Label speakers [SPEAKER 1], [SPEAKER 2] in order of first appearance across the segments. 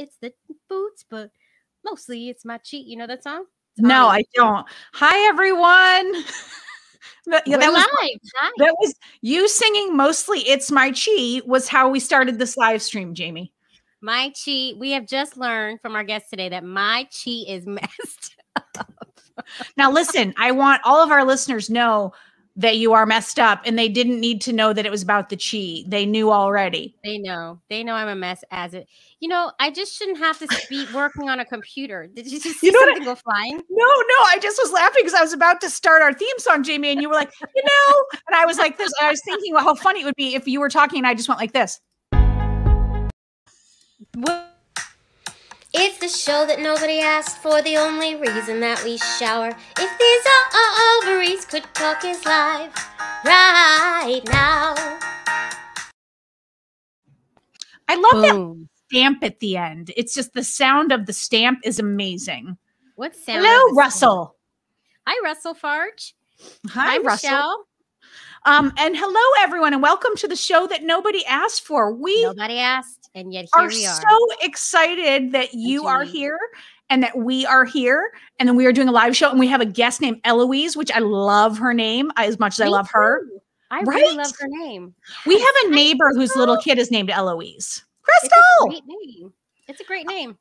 [SPEAKER 1] it's the boots, but mostly it's my cheat. You know that song?
[SPEAKER 2] No, I don't. Hi, everyone. that, yeah,
[SPEAKER 1] We're
[SPEAKER 2] that was
[SPEAKER 1] live. Hi.
[SPEAKER 2] that was you singing mostly "It's My Chi" was how we started this live stream, Jamie.
[SPEAKER 1] My chi. We have just learned from our guest today that my chi is messed. Up.
[SPEAKER 2] now, listen, I want all of our listeners know that you are messed up, and they didn't need to know that it was about the chi. They knew already.
[SPEAKER 1] They know. They know I'm a mess as it. You know, I just shouldn't have to be working on a computer. Did you just see
[SPEAKER 2] You know what I-
[SPEAKER 1] something go flying?
[SPEAKER 2] No, no, I just was laughing because I was about to start our theme song, Jamie, and you were like, you know, and I was like this. I was thinking about how funny it would be if you were talking and I just went like this.
[SPEAKER 1] What?
[SPEAKER 3] It's the show that nobody asked for, the only reason that we shower. If these o- ovaries could talk is live right now.
[SPEAKER 2] I love that stamp at the end. It's just the sound of the stamp is amazing.
[SPEAKER 1] What sound?
[SPEAKER 2] Hello,
[SPEAKER 1] is this?
[SPEAKER 2] Russell.
[SPEAKER 1] Hi, Russell Farge.
[SPEAKER 2] Hi, Russell.
[SPEAKER 1] Michelle.
[SPEAKER 2] Um, and hello, everyone, and welcome to the show that nobody asked for. We
[SPEAKER 1] Nobody asked, and yet here
[SPEAKER 2] are
[SPEAKER 1] we are.
[SPEAKER 2] so excited that you are here and that we are here and then we are doing a live show and we have a guest named Eloise, which I love her name as much as I
[SPEAKER 1] Me
[SPEAKER 2] love her.
[SPEAKER 1] too. I really love her name.
[SPEAKER 2] We have a neighbor whose little kid is named Eloise.
[SPEAKER 1] It's a
[SPEAKER 2] Crystal.
[SPEAKER 1] great name. It's a great name.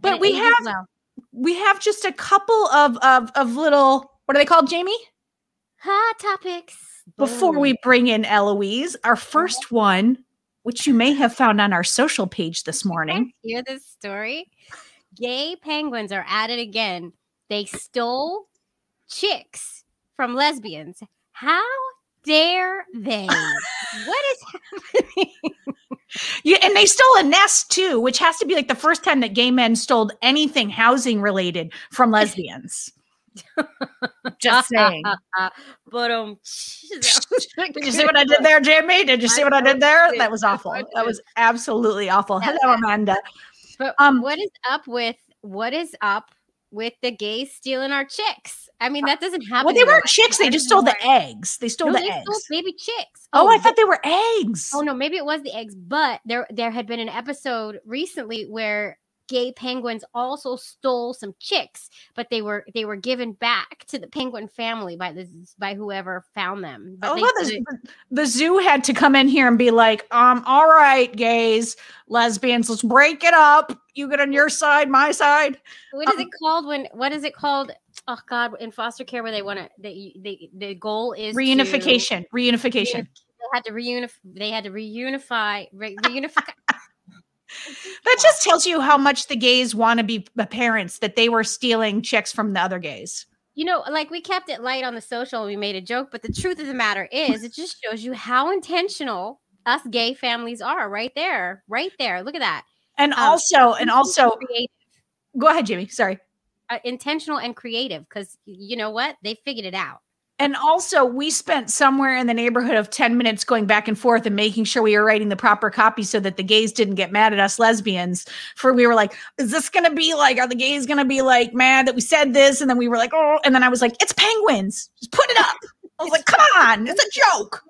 [SPEAKER 2] But we have
[SPEAKER 1] well.
[SPEAKER 2] we have just a couple of of of little what are they called, Jamie?
[SPEAKER 1] hot topics.
[SPEAKER 2] Before we bring in Eloise, our uh-huh. first one, which you may have found on our social page this morning.
[SPEAKER 1] hear this story, gay penguins are at it again. They stole chicks from lesbians. How dare they? what is happening?
[SPEAKER 2] Yeah, and they stole a nest too, which has to be like the first time that gay men stole anything housing related from lesbians. Just saying.
[SPEAKER 1] but um,
[SPEAKER 2] Did you see what I did there, Jamie? Did you see
[SPEAKER 1] I
[SPEAKER 2] what I did there? That was awful. That was absolutely awful. Hello, Amanda.
[SPEAKER 1] But
[SPEAKER 2] Um,
[SPEAKER 1] what is up with what is up with the gays stealing our chicks? I mean, that doesn't happen.
[SPEAKER 2] Well, they weren't chicks. They just stole the eggs. They stole
[SPEAKER 1] No,
[SPEAKER 2] the
[SPEAKER 1] they
[SPEAKER 2] eggs.
[SPEAKER 1] stole baby chicks.
[SPEAKER 2] oh, I
[SPEAKER 1] th-
[SPEAKER 2] thought they were eggs.
[SPEAKER 1] Oh no, maybe it was the eggs, but there there had been an episode recently where gay penguins also stole some chicks, but they were they were given back to the penguin family by the by whoever found them. But
[SPEAKER 2] Oh, well, the, the zoo had to come in here and be like, um, all right, gays, lesbians, let's break it up. You get on your side, my side.
[SPEAKER 1] what is
[SPEAKER 2] um,
[SPEAKER 1] it called when what is it called? Oh God, in foster care where they want to they, they the goal is to-
[SPEAKER 2] Reunification. Reunification.
[SPEAKER 1] they had to reunify. They had to reunify. Re, reunify.
[SPEAKER 2] That just tells you how much the gays want to be parents that they were stealing chicks from the other gays.
[SPEAKER 1] you know, like we kept it light on the social. We made a joke, but the truth of the matter is, it just shows you how intentional us gay families are. Right there, right there. Look at that.
[SPEAKER 2] And
[SPEAKER 1] Um,
[SPEAKER 2] also, and also,
[SPEAKER 1] creative,
[SPEAKER 2] go ahead, Jimmy. Sorry.
[SPEAKER 1] uh, intentional and creative. Because you know what, they figured it out.
[SPEAKER 2] And also, we spent somewhere in the neighborhood of 10 minutes going back and forth and making sure we were writing the proper copy so that the gays didn't get mad at us lesbians. For we were like, is this going to be like, are the gays going to be like mad that we said this? And then we were like, oh, and then I was like, it's penguins. Just put it up. I was like, come on, it's a joke.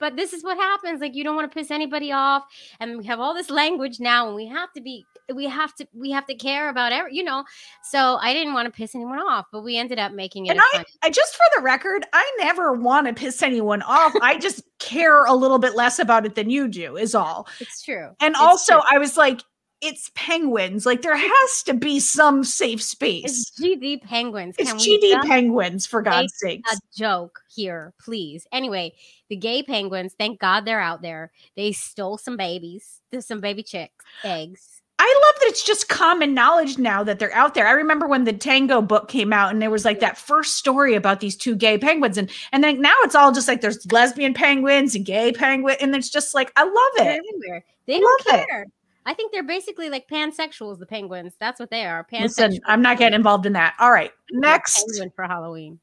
[SPEAKER 1] But this is what happens. Like you don't want to piss anybody off, and we have all this language now, and we have to be, we have to, we have to care about every, you know. So I didn't want to piss anyone off, but we ended up making it.
[SPEAKER 2] And I, I just for the record, I never want to piss anyone off. I just care a little bit less about it than you do, is all.
[SPEAKER 1] it's true.
[SPEAKER 2] And
[SPEAKER 1] It's
[SPEAKER 2] also,
[SPEAKER 1] true.
[SPEAKER 2] I was like, it's penguins. Like there has to be some safe space.
[SPEAKER 1] It's GD penguins.
[SPEAKER 2] It's
[SPEAKER 1] Can we
[SPEAKER 2] GD penguins, for God's sake.
[SPEAKER 1] a joke here, please. Anyway, the gay penguins, thank God they're out there. They stole some babies, there's some baby chicks, eggs.
[SPEAKER 2] I love that it's just common knowledge now that they're out there. I remember when the Tango book came out and there was like that first story about these two gay penguins. And and then now it's all just like there's lesbian penguins and gay penguin. And it's just like, I love it.
[SPEAKER 1] everywhere. They
[SPEAKER 2] I
[SPEAKER 1] don't
[SPEAKER 2] love it.
[SPEAKER 1] care. I think they're basically like pansexuals, the penguins. That's what they are. Pansexual.
[SPEAKER 2] Listen, I'm not getting involved in that. All right. Next.
[SPEAKER 1] penguin for Halloween.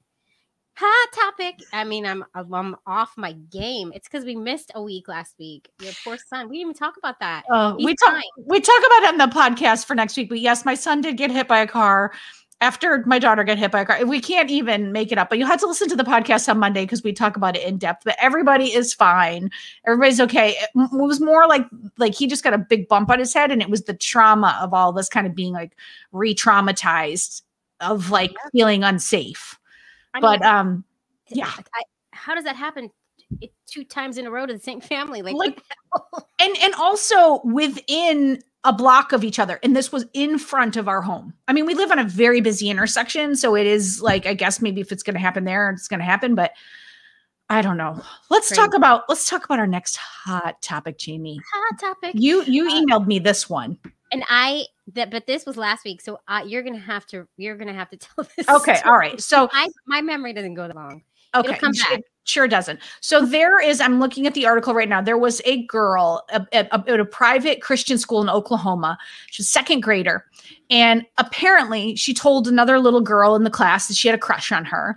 [SPEAKER 1] Hot topic. I mean, I'm I'm off my game. It's because we missed a week last week. Your poor son. We didn't even talk about that.
[SPEAKER 2] Uh,
[SPEAKER 1] He's
[SPEAKER 2] we talk
[SPEAKER 1] fine.
[SPEAKER 2] we talk about it on the podcast for next week. But yes, my son did get hit by a car, after my daughter got hit by a car. We can't even make it up, but you'll have to listen to the podcast on Monday because we talk about it in depth. But everybody is fine. Everybody's okay. It, was more like like he just got a big bump on his head, and it was the trauma of all this kind of being like re-traumatized of like feeling unsafe.
[SPEAKER 1] I
[SPEAKER 2] But um, yeah.
[SPEAKER 1] I, how does that happen it, two times in a row to the same family? Like,
[SPEAKER 2] Like-
[SPEAKER 1] what the hell?
[SPEAKER 2] and and also within a block of each other and this was in front of our home i mean we live on a very busy intersection so it is like i guess maybe if it's going to happen there it's going to happen but i don't know let's talk about let's talk about our next hot topic jamie
[SPEAKER 1] hot topic.
[SPEAKER 2] you you
[SPEAKER 1] Uh,
[SPEAKER 2] emailed me this one
[SPEAKER 1] and I that, but this was last week, so you're gonna have to you're gonna have to tell this.
[SPEAKER 2] okay all
[SPEAKER 1] story.
[SPEAKER 2] right so
[SPEAKER 1] I my memory doesn't go that long.
[SPEAKER 2] Okay,
[SPEAKER 1] come back.
[SPEAKER 2] it sure doesn't. So there is. I'm looking at the article right now. There was a girl at, at a private Christian school in Oklahoma. She's a second grader, and apparently she told another little girl in the class that she had a crush on her,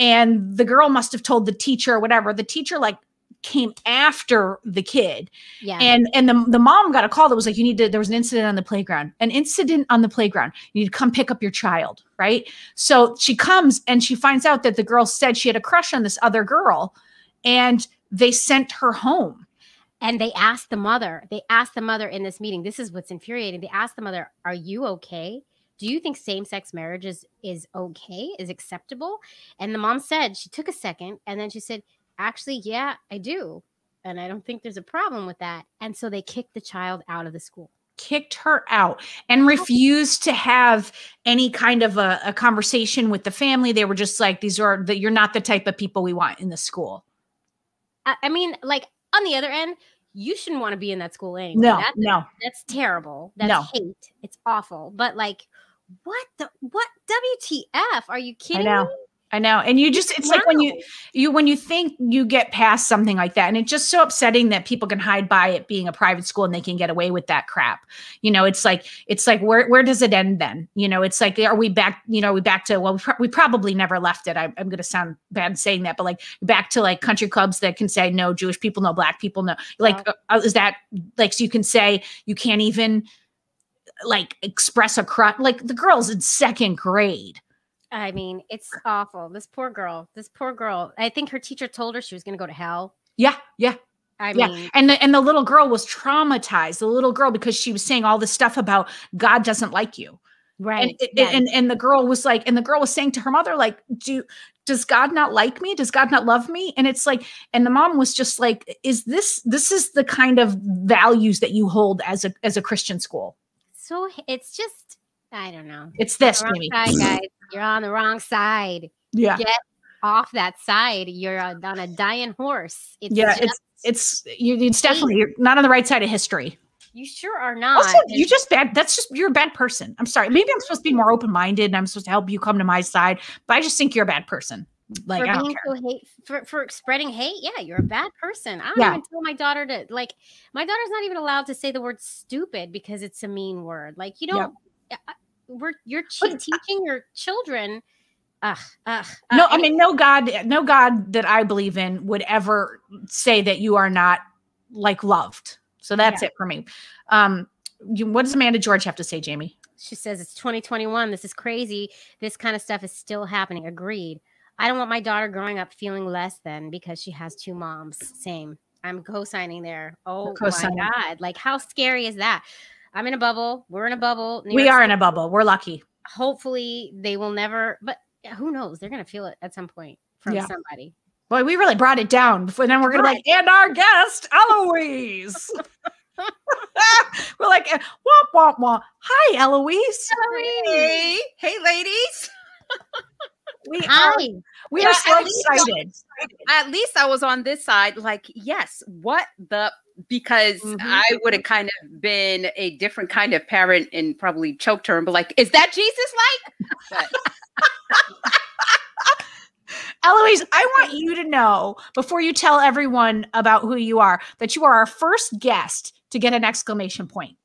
[SPEAKER 2] and the girl must have told the teacher or whatever. The teacher like came after the kid
[SPEAKER 1] Yeah.
[SPEAKER 2] and and the, the mom got a call that was like you need to there was an incident on the playground an incident on the playground you need to come pick up your child right so she comes and she finds out that the girl said she had a crush on this other girl and they sent her home
[SPEAKER 1] and they asked the mother, they asked the mother in this meeting, this is what's infuriating. They asked the mother, Are you okay? Do you think same sex marriage is, is okay, is acceptable? And the mom said, She took a second and then she said, Actually, yeah, I do. And I don't think there's a problem with that. And so they kicked the child out of the school.
[SPEAKER 2] kicked her out and refused to have any kind of a, a conversation with the family they were just like these are that you're not the type of people we want in the school
[SPEAKER 1] I, I mean, like on the other end, you shouldn't want to be in that school anyway.
[SPEAKER 2] no
[SPEAKER 1] That's,
[SPEAKER 2] no
[SPEAKER 1] that's terrible. That's
[SPEAKER 2] No.
[SPEAKER 1] hate. It's awful. But like, what the what WTF? Are you kidding me?
[SPEAKER 2] I know. And you just it's like when you you when you think you get past something like that and it's just so upsetting that people can hide by it being a private school and they can get away with that crap. You know, it's like it's like where where does it end then? You know, it's like are we back, you know, we back to well we, pro- we probably never left it. I, I'm going to sound bad saying that, but like back to like country clubs that can say no Jewish people, no black people, no. Like uh, is that like so you can say you can't even like express a crush like the girl's in second grade.
[SPEAKER 1] I mean, it's awful. This poor girl. This poor girl. I think her teacher told her she was going to go to hell.
[SPEAKER 2] Yeah, yeah.
[SPEAKER 1] I
[SPEAKER 2] Yeah,
[SPEAKER 1] mean,
[SPEAKER 2] and the and the little girl was traumatized. The little girl because she was saying all this stuff about God doesn't like you,
[SPEAKER 1] right.
[SPEAKER 2] and it-
[SPEAKER 1] yeah.
[SPEAKER 2] and and the girl was like, and the girl was saying to her mother like, "Do does God not like me? Does God not love me?" And it's like, and the mom was just like, "Is this this is the kind of values that you hold as a as a Christian school?
[SPEAKER 1] so it's just, I don't know.
[SPEAKER 2] It's this, Jamie.
[SPEAKER 1] side, guys. You're on the wrong side.
[SPEAKER 2] Yeah,
[SPEAKER 1] Get off that side. You're on a dying horse. It's
[SPEAKER 2] yeah. It's it's you. It's definitely you're not on the right side of history.
[SPEAKER 1] you sure are not.
[SPEAKER 2] Also, you just bad. That's just you're a bad person. I'm sorry. Maybe I'm supposed to be more open minded and I'm supposed to help you come to my side, but I just think you're a bad person. Like
[SPEAKER 1] for
[SPEAKER 2] I don't
[SPEAKER 1] being so hate for, for spreading hate yeah you're a bad person i don't
[SPEAKER 2] Yeah.
[SPEAKER 1] even tell my daughter to like my daughter's not even allowed to say the word stupid because it's a mean word like you don't uh, we're you're
[SPEAKER 2] But-
[SPEAKER 1] teaching your children. Ugh, ugh,
[SPEAKER 2] No,
[SPEAKER 1] uh,
[SPEAKER 2] I mean no God, no God that I believe in would ever say that you are not like loved. So that's it for me. Um, you, what does Amanda George have to say, Jamie?
[SPEAKER 1] she says it's 2021 this is crazy. This kind of stuff is still happening. Agreed. I don't want my daughter growing up feeling less than because she has two moms. Same. I'm co-signing there. Oh
[SPEAKER 2] co-signing.
[SPEAKER 1] my god. Like how scary is that i'm in a bubble we're in a bubble New
[SPEAKER 2] we
[SPEAKER 1] York
[SPEAKER 2] are in a bubble. We're lucky.
[SPEAKER 1] hopefully they will never but who knows they're gonna feel it at some point from
[SPEAKER 2] Yeah.
[SPEAKER 1] somebody
[SPEAKER 2] Boy, we really brought it down. Before then, we're gonna be like, and our guest, Eloise. we're like, womp womp womp. Hi, Eloise.
[SPEAKER 4] Hey, hey, ladies.
[SPEAKER 2] We are, we
[SPEAKER 4] Yeah,
[SPEAKER 2] are so
[SPEAKER 4] at least
[SPEAKER 2] excited.
[SPEAKER 4] At least I was on this side, like, yes, what the because
[SPEAKER 1] Mhm.
[SPEAKER 4] I would have kind of been a different kind of parent and probably choked her and be like, is that Jesus like?
[SPEAKER 2] Eloise, I want you to know before you tell everyone about who you are that you are our first guest to get an exclamation point.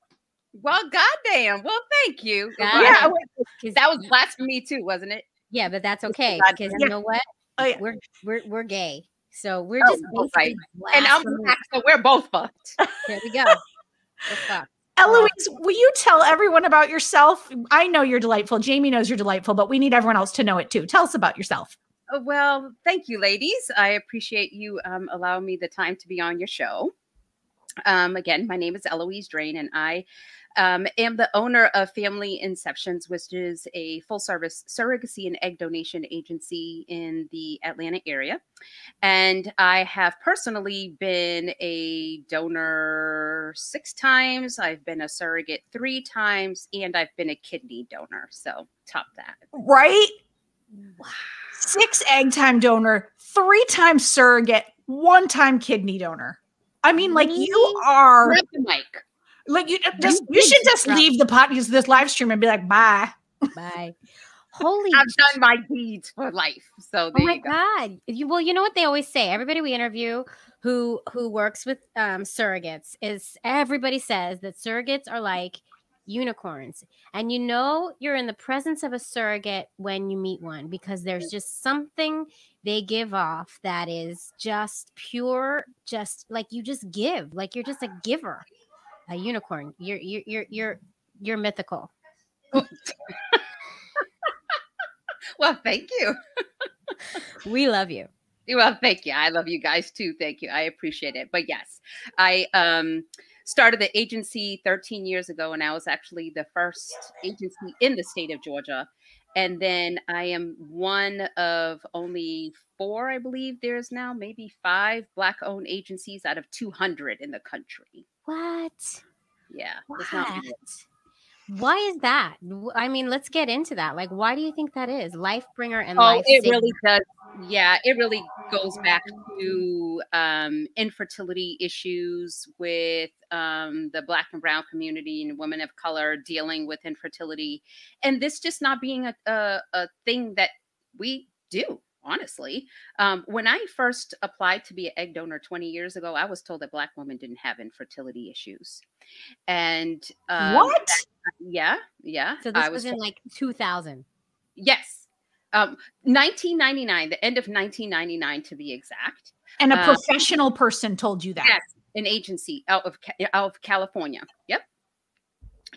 [SPEAKER 4] well, goddamn. Well, thank you.
[SPEAKER 1] God.
[SPEAKER 2] Yeah,
[SPEAKER 4] Well, that was blasphemy too, wasn't it?
[SPEAKER 1] yeah but that's okay because
[SPEAKER 2] yeah.
[SPEAKER 1] you know what
[SPEAKER 2] Oh, yeah.
[SPEAKER 1] we're we're we're gay so we're
[SPEAKER 4] Oh,
[SPEAKER 1] just
[SPEAKER 4] oh, right. And I'm black, so we're both fucked.
[SPEAKER 1] there we go We're fucked.
[SPEAKER 2] Eloise, will you tell everyone about yourself? I know you're delightful. Jamie knows you're delightful, but we need everyone else to know it too. Tell us about yourself.
[SPEAKER 4] Uh, Well, thank you, ladies. I appreciate you um, allowing me the time to be on your show. Um, again, my name is Eloise Drane, and I um, am the owner of Family Inceptions, which is a full service surrogacy and egg donation agency in the Atlanta area. And I have personally been a donor six times, I've been a surrogate three times, and I've been a kidney donor. So, top that.
[SPEAKER 2] Right? Six egg time donor, three times surrogate, one time kidney donor. I mean, like you are
[SPEAKER 4] Grab the mic.
[SPEAKER 2] Like you uh, just you
[SPEAKER 1] did
[SPEAKER 2] should just
[SPEAKER 1] drop-
[SPEAKER 2] leave the podcast this live stream and be like, bye.
[SPEAKER 1] Bye. Holy
[SPEAKER 4] I've done my deeds for life. So
[SPEAKER 1] Oh my
[SPEAKER 4] you go.
[SPEAKER 1] god! You, well, you know what they always say. Everybody we interview who who works with um, surrogates is everybody says that surrogates are like unicorns, and you know you're in the presence of a surrogate when you meet one because there's just something they give off that is just pure, just like you just give, like you're just a giver, a unicorn. You're you're you're you're you're mythical.
[SPEAKER 4] Well, thank you.
[SPEAKER 1] We love you.
[SPEAKER 4] Well, thank you. I love you guys too. Thank you. I appreciate it. But yes, I um started the agency 13 years ago and I was actually the first agency in the state of Georgia. And then I am one of only four, I believe there's now maybe five black owned agencies out of 200 in the country.
[SPEAKER 1] What?
[SPEAKER 4] Yeah.
[SPEAKER 1] What?
[SPEAKER 4] it's not many.
[SPEAKER 1] Why is that? I mean, let's get into that. Like, why do you think that is? Life bringer and
[SPEAKER 4] Oh,
[SPEAKER 1] life
[SPEAKER 4] it really does. Yeah, it really goes back to um, infertility issues with um, the Black and Brown community and women of color dealing with infertility, and this just not being a, a, a thing that we do. Honestly, um, when I first applied to be an egg donor 20 years ago, I was told that Black women didn't have infertility issues, and um,
[SPEAKER 2] what?
[SPEAKER 4] Yeah, yeah.
[SPEAKER 1] So this
[SPEAKER 4] I
[SPEAKER 1] was, in
[SPEAKER 4] told-
[SPEAKER 1] like 2000.
[SPEAKER 4] Yes. Um, 1999, the end of 1999 to be exact.
[SPEAKER 2] And a
[SPEAKER 4] uh,
[SPEAKER 2] professional person told you that.
[SPEAKER 4] Yes, an agency out of out of California. Yep.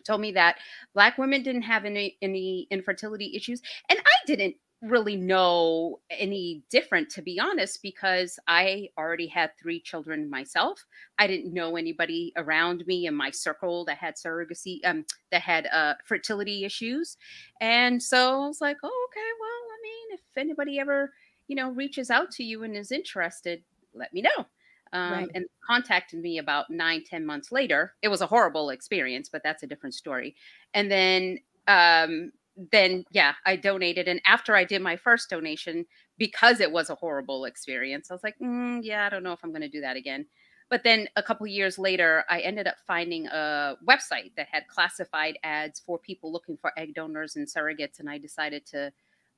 [SPEAKER 4] Told me that black women didn't have any any infertility issues and I didn't really know any different to be honest because I already had 3 children myself. I didn't know anybody around me in my circle that had surrogacy um that had uh fertility issues. And so I was like, "Oh, okay, well, I mean, if anybody ever, you know, reaches out to you and is interested, let me know." Um,
[SPEAKER 1] Right.
[SPEAKER 4] and contacted me about nine, ten months later. It was a horrible experience, but that's a different story. And then, um, then yeah, I donated. And after I did my first donation, because it was a horrible experience, I was like, "Mm, yeah, I don't know if I'm going to do that again. But then a couple years later, I ended up finding a website that had classified ads for people looking for egg donors and surrogates, and I decided to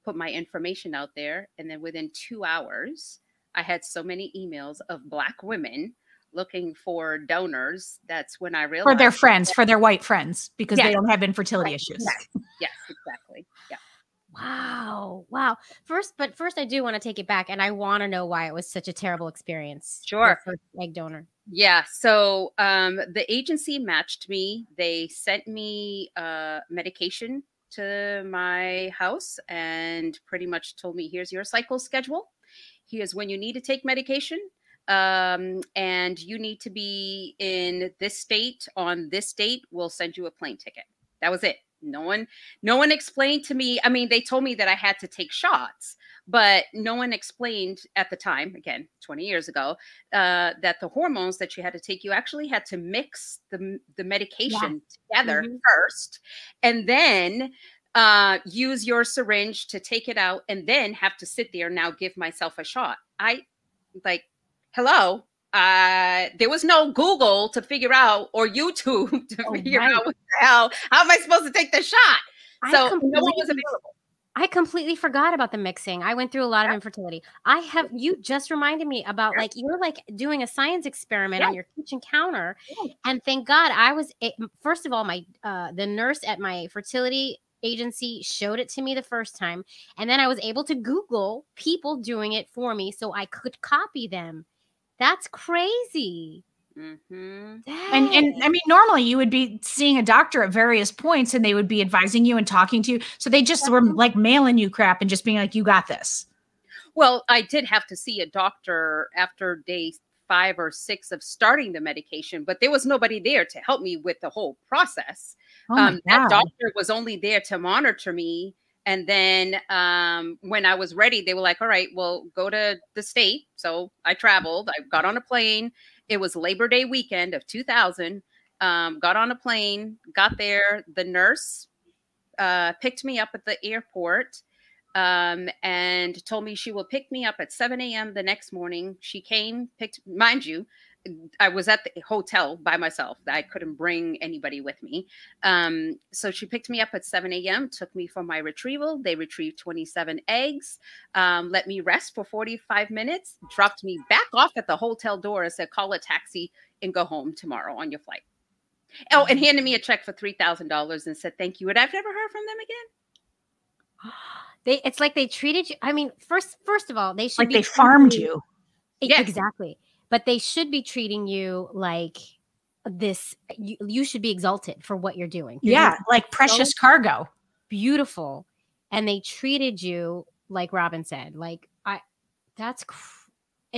[SPEAKER 4] put my information out there. And then within two hours, I had so many emails of Black women looking for donors. That's when I realized
[SPEAKER 2] For their friends, for their white friends, because they don't have infertility
[SPEAKER 4] Right.
[SPEAKER 2] issues.
[SPEAKER 4] Yes, yes, exactly. Yeah.
[SPEAKER 1] Wow. Wow. First, but first, I do want to take it back and I want to know why it was such a terrible experience.
[SPEAKER 4] Sure.
[SPEAKER 1] first egg donor.
[SPEAKER 4] Yeah. So um, the agency matched me. They sent me uh, medication to my house and pretty much told me here's your cycle schedule. Here's when you need to take medication. Um, and you need to be in this state on this date. We'll send you a plane ticket. That was it. No one, no one explained to me. I mean, they told me that I had to take shots, but no one explained at the time, again, 20 years ago, uh, that the hormones that you had to take, you actually had to mix the, the medication together
[SPEAKER 1] Mhm.
[SPEAKER 4] first, and then uh, use your syringe to take it out, and then have to sit there now give myself a shot. I like, hello. Uh, there was no Google to figure out or YouTube to
[SPEAKER 1] Oh,
[SPEAKER 4] figure
[SPEAKER 1] right.
[SPEAKER 4] out what the hell. How am I supposed to take the shot?
[SPEAKER 1] I
[SPEAKER 4] So no one was
[SPEAKER 1] completely-
[SPEAKER 4] available.
[SPEAKER 1] I completely forgot about the mixing. I went through a lot of infertility. I have you just reminded me about
[SPEAKER 4] Yeah.
[SPEAKER 1] like you're like doing a science experiment on your kitchen counter,
[SPEAKER 4] Yeah.
[SPEAKER 1] and thank God I was. It, first of all, my uh, the nurse at my fertility agency showed it to me the first time, and then I was able to Google people doing it for me, so I could copy them. That's crazy.
[SPEAKER 4] hmm
[SPEAKER 2] And and I mean, normally you would be seeing a doctor at various points, and they would be advising you and talking to you. So they just were like mailing you crap and just being like, "You got this."
[SPEAKER 4] Well, I did have to see a doctor after day five or six of starting the medication, but there was nobody there to help me with the whole process.
[SPEAKER 2] Oh
[SPEAKER 4] um, that doctor was only there to monitor me. And then um, when I was ready, they were like, all right, well, go to the state. So I traveled, I got on a plane. It was Labor Day weekend of 2000. Um, got on a plane, got there. The nurse uh, picked me up at the airport um, and told me she will pick me up at 7 a.m. the next morning. She came, picked, mind you, I was at the hotel by myself. I couldn't bring anybody with me. Um, so she picked me up at 7 a.m., took me for my retrieval. They retrieved 27 eggs, um, let me rest for 45 minutes, dropped me back off at the hotel door and said, call a taxi and go home tomorrow on your flight. Oh, and handed me a check for $3,000 and said, thank you. And I've never heard from them again.
[SPEAKER 1] They it's like they treated you. I mean, first first of all, they should
[SPEAKER 2] Like
[SPEAKER 1] be
[SPEAKER 2] they farmed you.
[SPEAKER 1] E-
[SPEAKER 4] Yes.
[SPEAKER 1] Exactly. But they should be treating you like this. You, you should be exalted for what you're doing. You're
[SPEAKER 2] Yeah,
[SPEAKER 1] doing
[SPEAKER 2] like precious cargo.
[SPEAKER 1] beautiful. And they treated you like Robin said. Like, I, that's, cr-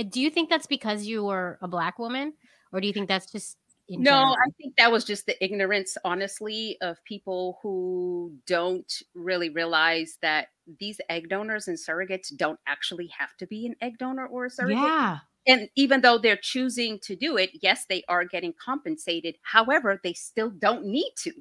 [SPEAKER 1] do you think that's because you were a black woman? Or do you think that's just, in
[SPEAKER 4] No,
[SPEAKER 1] general?
[SPEAKER 4] I think that was just the ignorance, honestly, of people who don't really realize that these egg donors and surrogates don't actually have to be an egg donor or a surrogate.
[SPEAKER 2] Yeah.
[SPEAKER 4] And even though they're choosing to do it, yes, they are getting compensated. However, they still don't need to.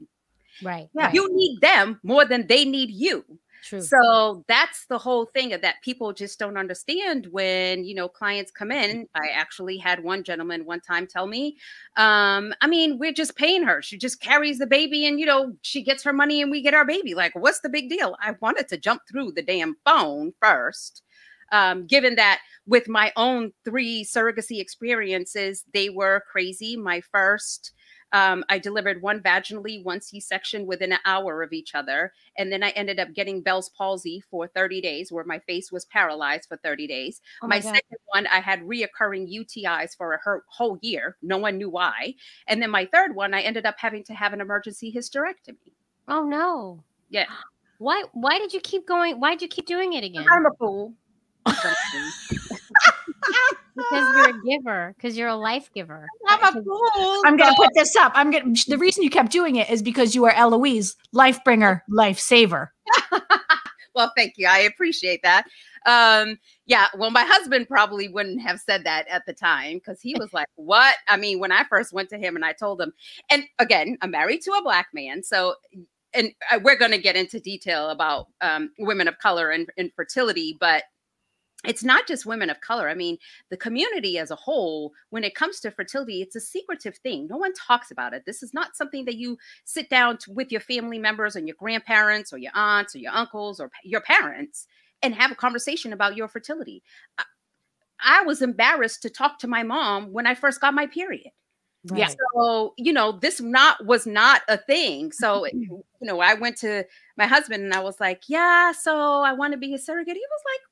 [SPEAKER 1] right.
[SPEAKER 2] Yeah.
[SPEAKER 1] right,
[SPEAKER 4] You need them more than they need you.
[SPEAKER 1] True.
[SPEAKER 4] So that's the whole thing of that people just don't understand when you know clients come in. I actually had one gentleman one time tell me, um, I mean, we're just paying her. She just carries the baby and you know, she gets her money and we get our baby. Like, what's the big deal? I wanted to jump through the damn phone first. Um, given that with my own three surrogacy experiences, they were crazy. My first um, I delivered one vaginally, one C section within an hour of each other. And then I ended up getting Bell's palsy for 30 days, where my face was paralyzed for 30 days.
[SPEAKER 1] Oh
[SPEAKER 4] my
[SPEAKER 1] my
[SPEAKER 4] second one, I had reoccurring UTIs for a her- whole year. No one knew why. And then my third one, I ended up having to have an emergency hysterectomy.
[SPEAKER 1] Oh, no.
[SPEAKER 4] Yeah.
[SPEAKER 1] Why, why did you keep going? Why did you keep doing it again?
[SPEAKER 4] I'm a fool.
[SPEAKER 1] Because you're a giver, because you're a life giver.
[SPEAKER 4] I'm a fool.
[SPEAKER 2] I'm gonna put this up. I'm gonna the reason you kept doing it is because you are Eloise, life bringer, life saver.
[SPEAKER 4] well, thank you. I appreciate that. Um, yeah, well, my husband probably wouldn't have said that at the time because he was like, What? I mean, when I first went to him and I told him, and again, I'm married to a black man. So, and uh, we're going to get into detail about um, women of color and infertility, but it's not just women of color. I mean, the community as a whole, when it comes to fertility, it's a secretive thing. No one talks about it. This is not something that you sit down to, with your family members and your grandparents or your aunts or your uncles or your parents and have a conversation about your fertility. I, I was embarrassed to talk to my mom when I first got my period.
[SPEAKER 2] Yeah.
[SPEAKER 4] So, you know, this not was not a thing. So, mm-hmm. you know, I went to my husband and I was like, "Yeah, so I want to be a surrogate." He was like,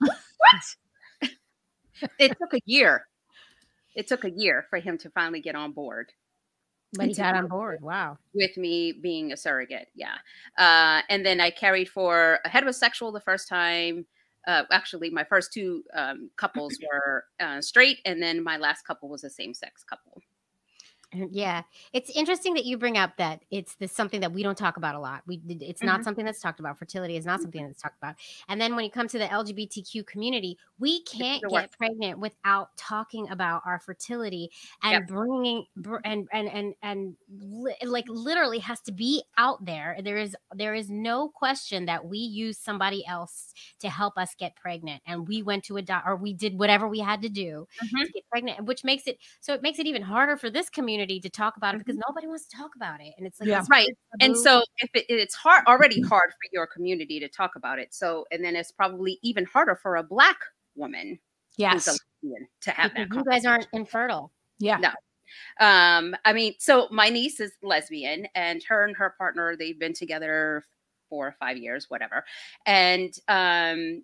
[SPEAKER 4] "What? It took a year. It took a year for him to finally get on board
[SPEAKER 1] But he got on board. Wow.
[SPEAKER 4] with me being a surrogate. Yeah. Uh, and then I carried for a heterosexual the first time. Uh, actually, my first two um, couples were uh, straight, and then my last couple was a same sex couple.
[SPEAKER 1] Yeah, it's interesting that you bring up that it's this something that we don't talk about a lot. We it's not
[SPEAKER 4] Mhm.
[SPEAKER 1] something that's talked about. Fertility is not something that's talked about. And then when you come to the LGBTQ community, we can't get
[SPEAKER 4] worst.
[SPEAKER 1] pregnant without talking about our fertility and
[SPEAKER 4] Yep.
[SPEAKER 1] bringing br- and and and and li- like literally has to be out there. There is there is no question that we use somebody else to help us get pregnant, and we went to a doc or we did whatever we had to do
[SPEAKER 4] Mhm.
[SPEAKER 1] to get pregnant, which makes it so it makes it even harder for this community to talk about it because
[SPEAKER 4] Mm-hmm.
[SPEAKER 1] nobody wants to talk about it, and it's like
[SPEAKER 2] Yeah.
[SPEAKER 1] this
[SPEAKER 4] Right. And so if it, it's hard already hard for your community to talk about it. So and then it's probably even harder for a black woman who's
[SPEAKER 2] Yes.
[SPEAKER 4] a lesbian to have
[SPEAKER 1] because
[SPEAKER 4] that
[SPEAKER 1] you guys aren't infertile.
[SPEAKER 2] Yeah.
[SPEAKER 4] No. um i mean so my niece is lesbian and her and her partner they've been together four or five years whatever and um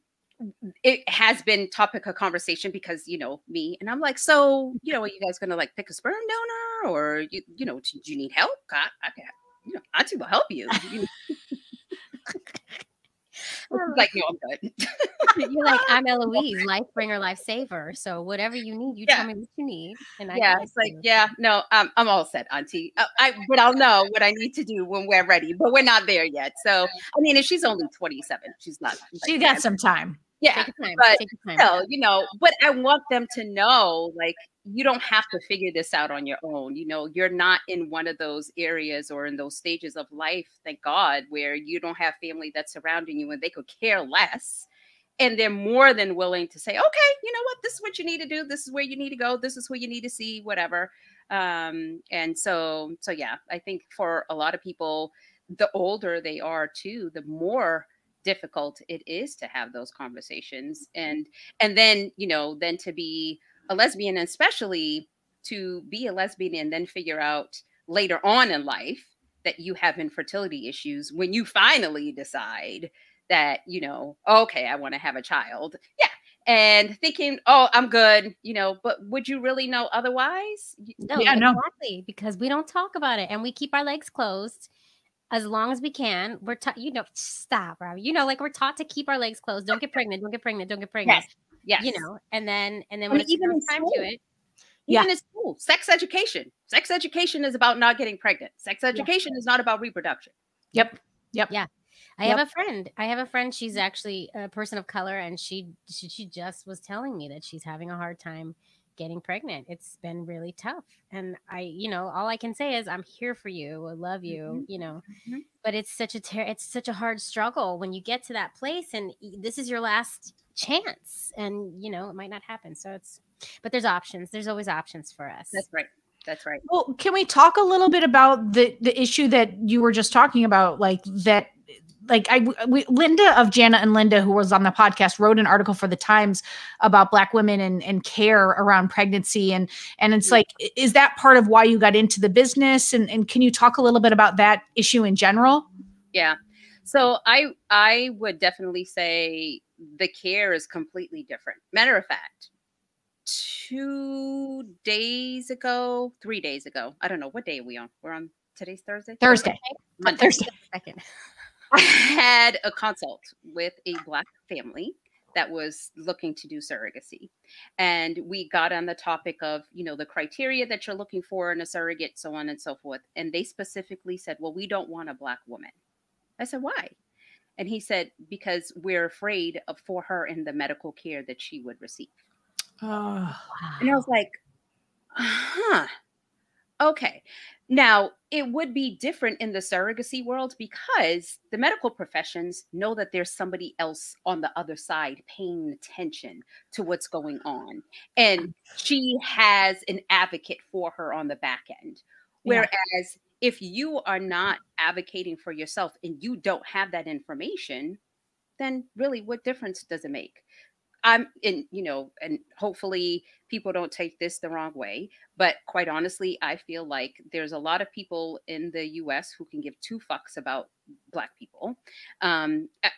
[SPEAKER 4] it has been topic of conversation because you know me and i'm like so you know are you guys gonna like pick a sperm donor or you you know do you need help i, I can you know auntie will help you, you like no i'm good
[SPEAKER 1] You're like, I'm Eloise, life bringer, life saver. So whatever you need, you
[SPEAKER 4] Yeah.
[SPEAKER 1] tell me what you need. And I
[SPEAKER 4] yeah it's like
[SPEAKER 1] you.
[SPEAKER 4] yeah no um, i'm all set auntie I, I but i'll know what i need to do when we're ready but we're not there yet so i mean if she's only 27 she's not
[SPEAKER 2] She
[SPEAKER 4] like,
[SPEAKER 2] got some time.
[SPEAKER 4] Yeah
[SPEAKER 1] Take your time.
[SPEAKER 4] but
[SPEAKER 1] take your time.
[SPEAKER 4] still, you know, but I want them to know like you don't have to figure this out on your own. You know, you're not in one of those areas or in those stages of life, thank God, where you don't have family that's surrounding you and they could care less. And they're more than willing to say, okay, you know what, this is what you need to do. This is where you need to go. This is who you need to see, whatever. Um, and so, so yeah, I think for a lot of people, the older they are too, the more difficult it is to have those conversations mm-hmm. and and then you know then to be a lesbian and especially to be a lesbian and then figure out later on in life that you have infertility issues when you finally decide that you know okay i want to have a child. Yeah and thinking oh i'm good you know but would you really know otherwise?
[SPEAKER 1] No,
[SPEAKER 2] Yeah, no.
[SPEAKER 1] Because we don't talk about it and we keep our legs closed as long as we can. We're taught, you know, stop, Rob. You know, like we're taught to keep our legs closed. Don't get pregnant. Don't get pregnant. Don't get pregnant.
[SPEAKER 4] yes
[SPEAKER 1] You know, and then and then when
[SPEAKER 4] even
[SPEAKER 1] time
[SPEAKER 4] school.
[SPEAKER 1] to it,
[SPEAKER 2] Yeah.
[SPEAKER 4] even in school sex education sex education is about not getting pregnant sex education is not about reproduction
[SPEAKER 2] Yep. Yep. Yeah.
[SPEAKER 1] I have a friend. I have a friend. She's mm-hmm. actually a person of color, and she, she she just was telling me that she's having a hard time getting pregnant. It's been really tough, and I, you know, all I can say is I'm here for you. I love you. You know,
[SPEAKER 4] Mhm.
[SPEAKER 1] but it's such a ter- it's such a hard struggle when you get to that place, and this is your last chance, and you know it might not happen. So it's, but there's options. There's always options for us.
[SPEAKER 4] that's right that's right
[SPEAKER 2] Well, can we talk a little bit about the the issue that you were just talking about, like that? Like I, we, Linda of Jana and Linda, who was on the podcast, wrote an article for the Times about Black women and, and care around pregnancy, and and it's like, is that part of why you got into the business? And and can you talk a little bit about that issue in general?
[SPEAKER 4] Yeah. So I I would definitely say the care is completely different. Matter of fact, two days ago, three days ago, I don't know what day are we on. We're on today's Thursday.
[SPEAKER 2] Thursday,
[SPEAKER 4] Monday.
[SPEAKER 2] Thursday.
[SPEAKER 1] Second.
[SPEAKER 4] I had a consult with a black family that was looking to do surrogacy. And we got on the topic of, you know, the criteria that you're looking for in a surrogate, so on and so forth. And they specifically said, well, we don't want a black woman. I said, why? And he said, because we're afraid of for her in the medical care that she would receive.
[SPEAKER 2] Oh,
[SPEAKER 4] And I was like, huh. Okay. Now, it would be different in the surrogacy world because the medical professions know that there's somebody else on the other side paying attention to what's going on. And she has an advocate for her on the back end.
[SPEAKER 2] Yeah.
[SPEAKER 4] Whereas if you are not advocating for yourself and you don't have that information, then really what difference does it make? I'm in, you know, and hopefully people don't take this the wrong way. But quite honestly, I feel like there's a lot of people in the US who can give two fucks about Black people. Um, uh,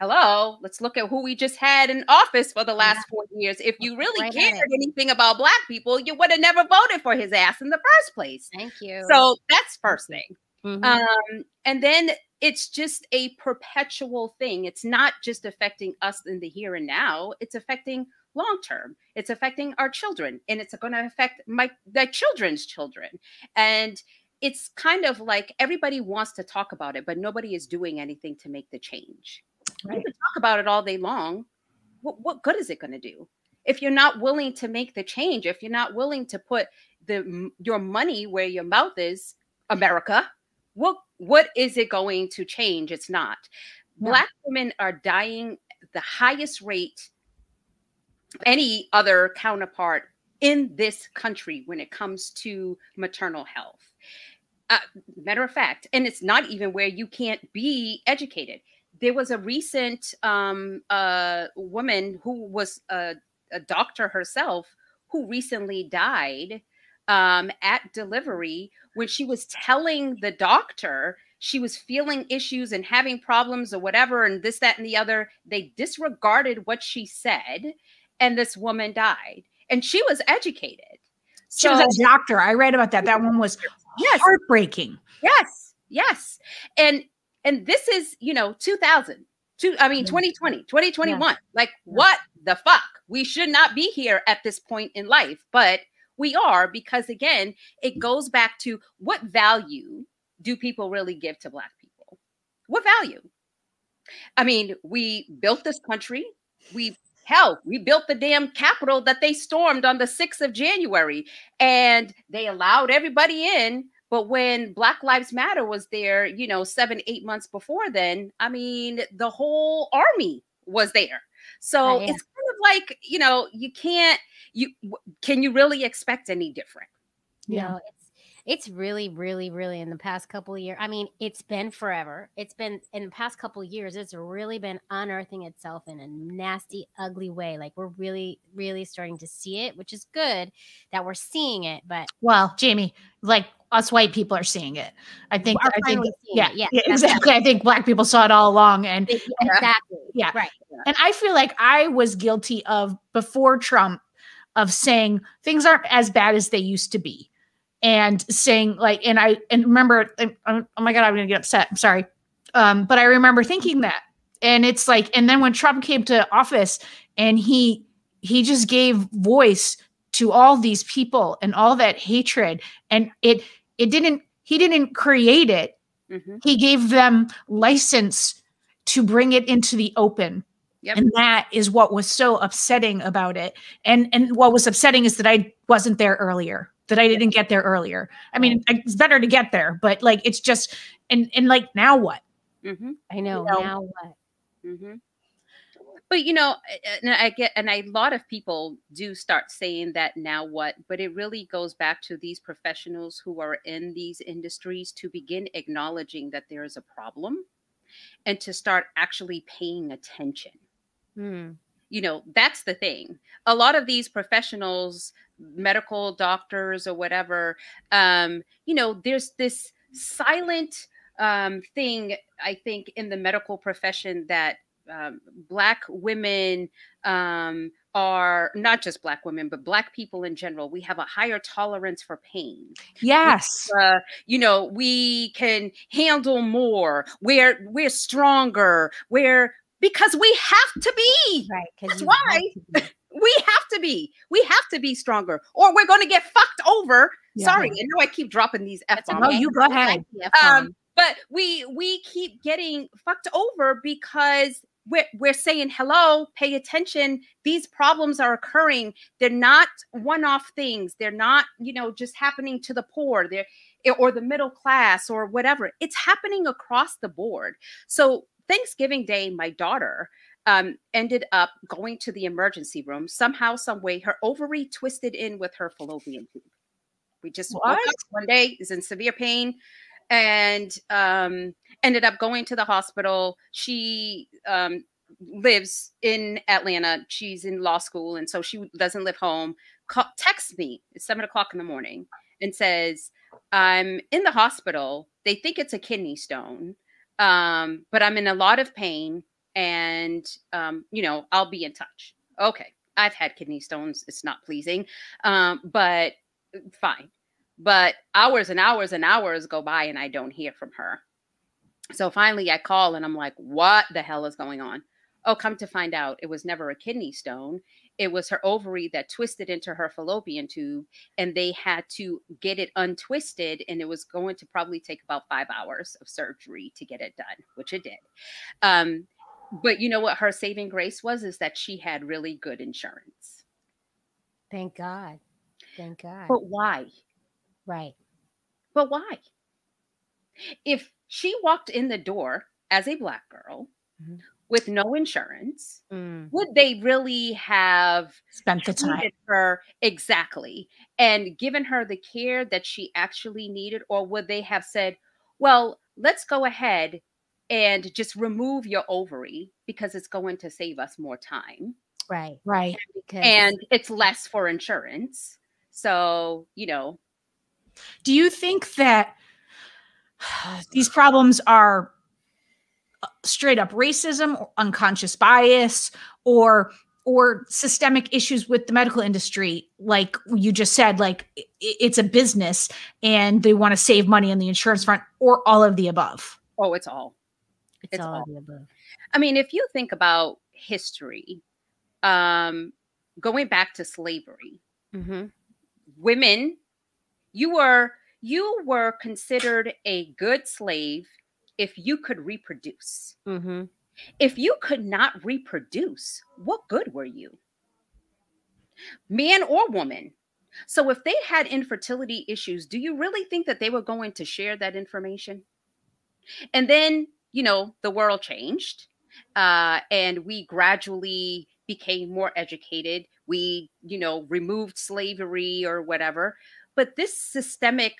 [SPEAKER 4] hello, let's look at who we just had in office for the last four years. If you really
[SPEAKER 1] Right
[SPEAKER 4] cared anything about Black people, you would have never voted for his ass in the first place.
[SPEAKER 1] Thank you.
[SPEAKER 4] So that's first thing.
[SPEAKER 1] Mhm.
[SPEAKER 4] Um, and then it's just a perpetual thing. It's not just affecting us in the here and now, it's affecting long term. It's affecting our children and it's going to affect my the children's children. And it's kind of like everybody wants to talk about it, but nobody is doing anything to make the change. You can talk about it all day long. What, what good is it going to do? If you're not willing to make the change, if you're not willing to put the your money where your mouth is, America, what what is it going to change? It's not.
[SPEAKER 2] Yeah.
[SPEAKER 4] Black women are dying the highest rate any other counterpart in this country when it comes to maternal health. Uh, matter of fact, and it's not even where you can't be educated. There was a recent um, uh, woman who was a, a doctor herself who recently died um, at delivery when she was telling the doctor she was feeling issues and having problems or whatever, and this, that, and the other. They disregarded what she said, and this woman died. And she was educated.
[SPEAKER 2] She was a doctor. I read about that. That one was
[SPEAKER 4] yes,
[SPEAKER 2] heartbreaking.
[SPEAKER 4] yes, yes. And and this is, you know, 2000. Two, I mean, 2020, 2021. Like, what the fuck? We should not be here at this point in life, but we are because, again, it mm. goes back to what value do people really give to Black people? What value? I mean, we built this country. We, hell, we built the damn Capitol that they stormed on the 6th of January, and they allowed everybody in. But when Black Lives Matter was there, you know, seven, eight months before then, I mean, the whole army was there. So
[SPEAKER 1] Oh, yeah.
[SPEAKER 4] it's like, you know, you can't, you can you really expect any different?
[SPEAKER 2] Yeah.
[SPEAKER 1] No, it's it's really, really, really in the past couple of years. I mean, it's been forever. It's been in the past couple of years, it's really been unearthing itself in a nasty, ugly way. Like we're really, really starting to see it, which is good that we're seeing it, but
[SPEAKER 2] Well, Jamie, like us white people are seeing it. I think. I think. Yeah.
[SPEAKER 1] Yeah,
[SPEAKER 2] yeah, exactly. I think black people saw it all along, and
[SPEAKER 1] exactly.
[SPEAKER 2] Yeah.
[SPEAKER 1] Right.
[SPEAKER 2] and I feel like I was guilty of before Trump of saying things aren't as bad as they used to be, and saying like, and I and remember, oh my god, I'm gonna get upset. I'm sorry, um, but I remember thinking that, and it's like, and then when Trump came to office, and he he just gave voice to all these people and all that hatred, and it it didn't he didn't create it
[SPEAKER 4] Mhm.
[SPEAKER 2] he gave them license to bring it into the open
[SPEAKER 4] Yep.
[SPEAKER 2] and that is what was so upsetting about it and and what was upsetting is that i wasn't there earlier that i didn't get there earlier i mean it's better to get there but like it's just and and like now what
[SPEAKER 4] Mhm.
[SPEAKER 1] I know.
[SPEAKER 2] know,
[SPEAKER 1] now what?
[SPEAKER 4] hmm But you know, and I get, and a lot of people do start saying that now what, but it really goes back to these professionals who are in these industries to begin acknowledging that there is a problem and to start actually paying attention.
[SPEAKER 1] Hmm.
[SPEAKER 4] You know, that's the thing. A lot of these professionals, medical doctors or whatever, um, you know, there's this silent um, thing, I think, in the medical profession that um, Black women um, are not just Black women, but Black people in general. We have a higher tolerance for pain.
[SPEAKER 2] yes
[SPEAKER 4] Uh, you know, we can handle more. We're we're stronger. We're because we have to be.
[SPEAKER 1] Right.
[SPEAKER 4] That's why.
[SPEAKER 1] have be.
[SPEAKER 4] We have to be. We have to be stronger, or we're going to get fucked over.
[SPEAKER 2] Yeah.
[SPEAKER 4] Sorry, I know I keep dropping these f bombs.
[SPEAKER 2] oh you go ahead
[SPEAKER 4] Um, but we we keep getting fucked over because we're we're saying hello, pay attention. These problems are occurring. They're not one-off things. They're not, you know, just happening to the poor. They're or the middle class or whatever. It's happening across the board. So Thanksgiving Day, my daughter um, ended up going to the emergency room somehow, some way. Her ovary twisted in with her fallopian tube. We just woke up one day, is in severe pain, and um, ended up going to the hospital. She um, lives in Atlanta. She's in law school, and so she doesn't live home. Call, texts me at seven o'clock in the morning and says, "I'm in the hospital. They think it's a kidney stone, um, but I'm in a lot of pain, and um, you know I'll be in touch." Okay, I've had kidney stones. It's not pleasing, um, but fine. But hours and hours and hours go by, and I don't hear from her. So finally, I call and I'm like, what the hell is going on? Oh, come to find out, it was never a kidney stone. It was her ovary that twisted into her fallopian tube, and they had to get it untwisted. And it was going to probably take about five hours of surgery to get it done, which it did. Um, but you know what her saving grace was? Is that she had really good insurance.
[SPEAKER 1] Thank God. Thank God.
[SPEAKER 4] But why?
[SPEAKER 1] right.
[SPEAKER 4] But why? If she walked in the door as a black girl
[SPEAKER 1] Mhm.
[SPEAKER 4] With no insurance,
[SPEAKER 1] Mm.
[SPEAKER 4] would they really have
[SPEAKER 2] spent the time
[SPEAKER 4] her exactly and given her the care that she actually needed? Or would they have said, well, let's go ahead and just remove your ovary because it's going to save us more time
[SPEAKER 1] Right.
[SPEAKER 2] right
[SPEAKER 1] Because
[SPEAKER 4] and it's less for insurance. So, you know,
[SPEAKER 2] do you think that these problems are straight up racism or unconscious bias or or systemic issues with the medical industry like you just said like it's a business and they want to save money on the insurance front or all of the above.
[SPEAKER 4] Oh it's all.
[SPEAKER 1] It's, it's all, all, of the above.
[SPEAKER 4] I mean if you think about history um going back to slavery mm-hmm. women you were you were considered a good slave if you could reproduce mm-hmm. If you could not reproduce, what good were you? Man or woman. So if they had infertility issues, do you really think that they were going to share that information? And then, you know, the world changed uh, and we gradually became more educated. We, you know, removed slavery or whatever. But this systemic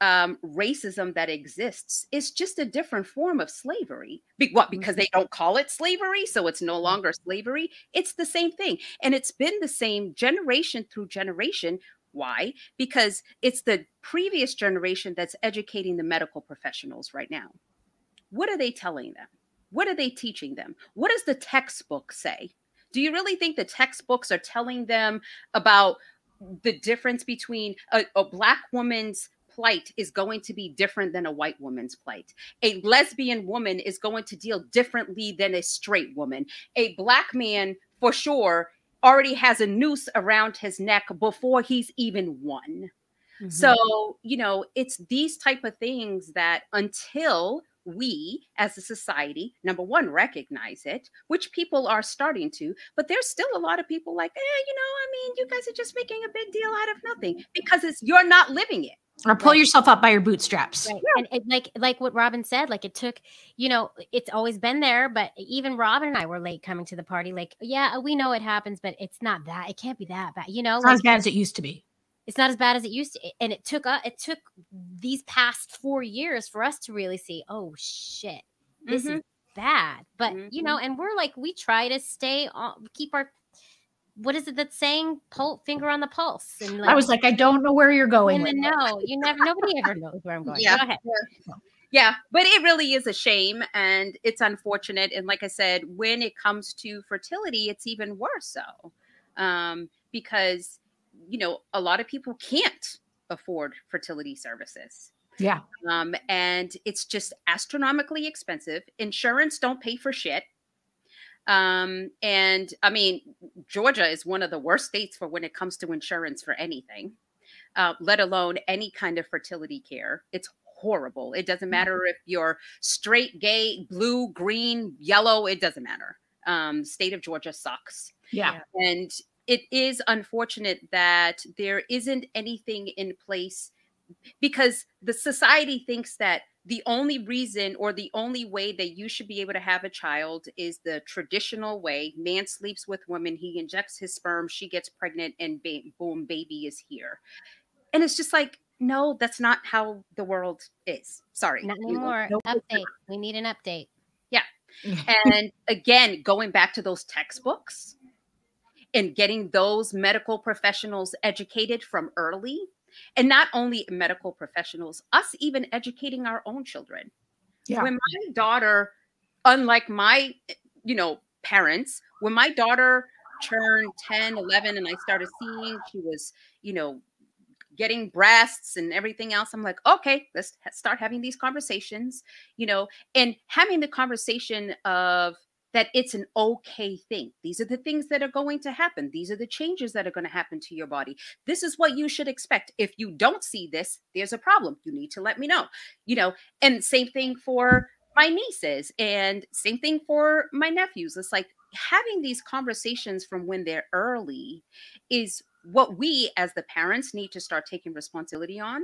[SPEAKER 4] um, racism that exists is just a different form of slavery. Be- what? Because they don't call it slavery, so it's no longer slavery. It's the same thing, and it's been the same generation through generation. Why? Because it's the previous generation that's educating the medical professionals right now. What are they telling them? What are they teaching them? What does the textbook say? Do you really think the textbooks are telling them about the difference between a, a black woman's plight is going to be different than a white woman's plight. A lesbian woman is going to deal differently than a straight woman. A black man, for sure, already has a noose around his neck before he's even won. Mm-hmm. So, you know, it's these type of things that until we as a society number one recognize it which people are starting to but there's still a lot of people like eh, you know i mean you guys are just making a big deal out of nothing because it's you're not living it
[SPEAKER 2] or pull right. yourself up by your bootstraps.
[SPEAKER 1] Right. And it, like like what Robin said, like it took, you know, it's always been there, but even Robin and I were late coming to the party. Like, yeah, we know it happens, but it's not that. It can't be that bad, you know.
[SPEAKER 2] It's
[SPEAKER 1] like,
[SPEAKER 2] not as bad as it used to be.
[SPEAKER 1] It's not as bad as it used to, and it took uh, it took these past four years for us to really see. Oh shit, this mm-hmm. is bad. But mm-hmm. you know, and we're like, we try to stay on, keep our what is it that's saying pul- finger on the pulse
[SPEAKER 2] and like, i was like i don't know where you're going
[SPEAKER 1] no you never nobody ever knows where i'm going.
[SPEAKER 4] Yeah.
[SPEAKER 1] Go
[SPEAKER 4] yeah. But it really is a shame and it's unfortunate and like i said when it comes to fertility it's even worse so um, because you know a lot of people can't afford fertility services.
[SPEAKER 2] Yeah.
[SPEAKER 4] Um, and it's just astronomically expensive. Insurance don't pay for shit um, and I mean, Georgia is one of the worst states for when it comes to insurance for anything, uh, let alone any kind of fertility care. It's horrible. It doesn't mm-hmm. matter if you're straight, gay, blue, green, yellow, it doesn't matter. Um, state of Georgia sucks.
[SPEAKER 2] Yeah.
[SPEAKER 4] And it is unfortunate that there isn't anything in place because the society thinks that the only reason or the only way that you should be able to have a child is the traditional way. Man sleeps with woman he injects his sperm she gets pregnant and ba- boom baby is here. And it's just like no that's not how the world is. Sorry
[SPEAKER 1] not anymore. Update. we need an update.
[SPEAKER 4] Yeah. And again going back to those textbooks and getting those medical professionals educated from early and not only medical professionals, us even educating our own children. Yeah. When my daughter, unlike my, you know, parents, when my daughter turned 10, 11, and I started seeing she was, you know, getting breasts and everything else, I'm like, okay, let's start having these conversations, you know, and having the conversation of, that it's an okay thing. These are the things that are going to happen. These are the changes that are going to happen to your body. This is what you should expect. If you don't see this, there's a problem. You need to let me know. You know, and same thing for my nieces and same thing for my nephews. It's like having these conversations from when they're early is what we as the parents need to start taking responsibility on.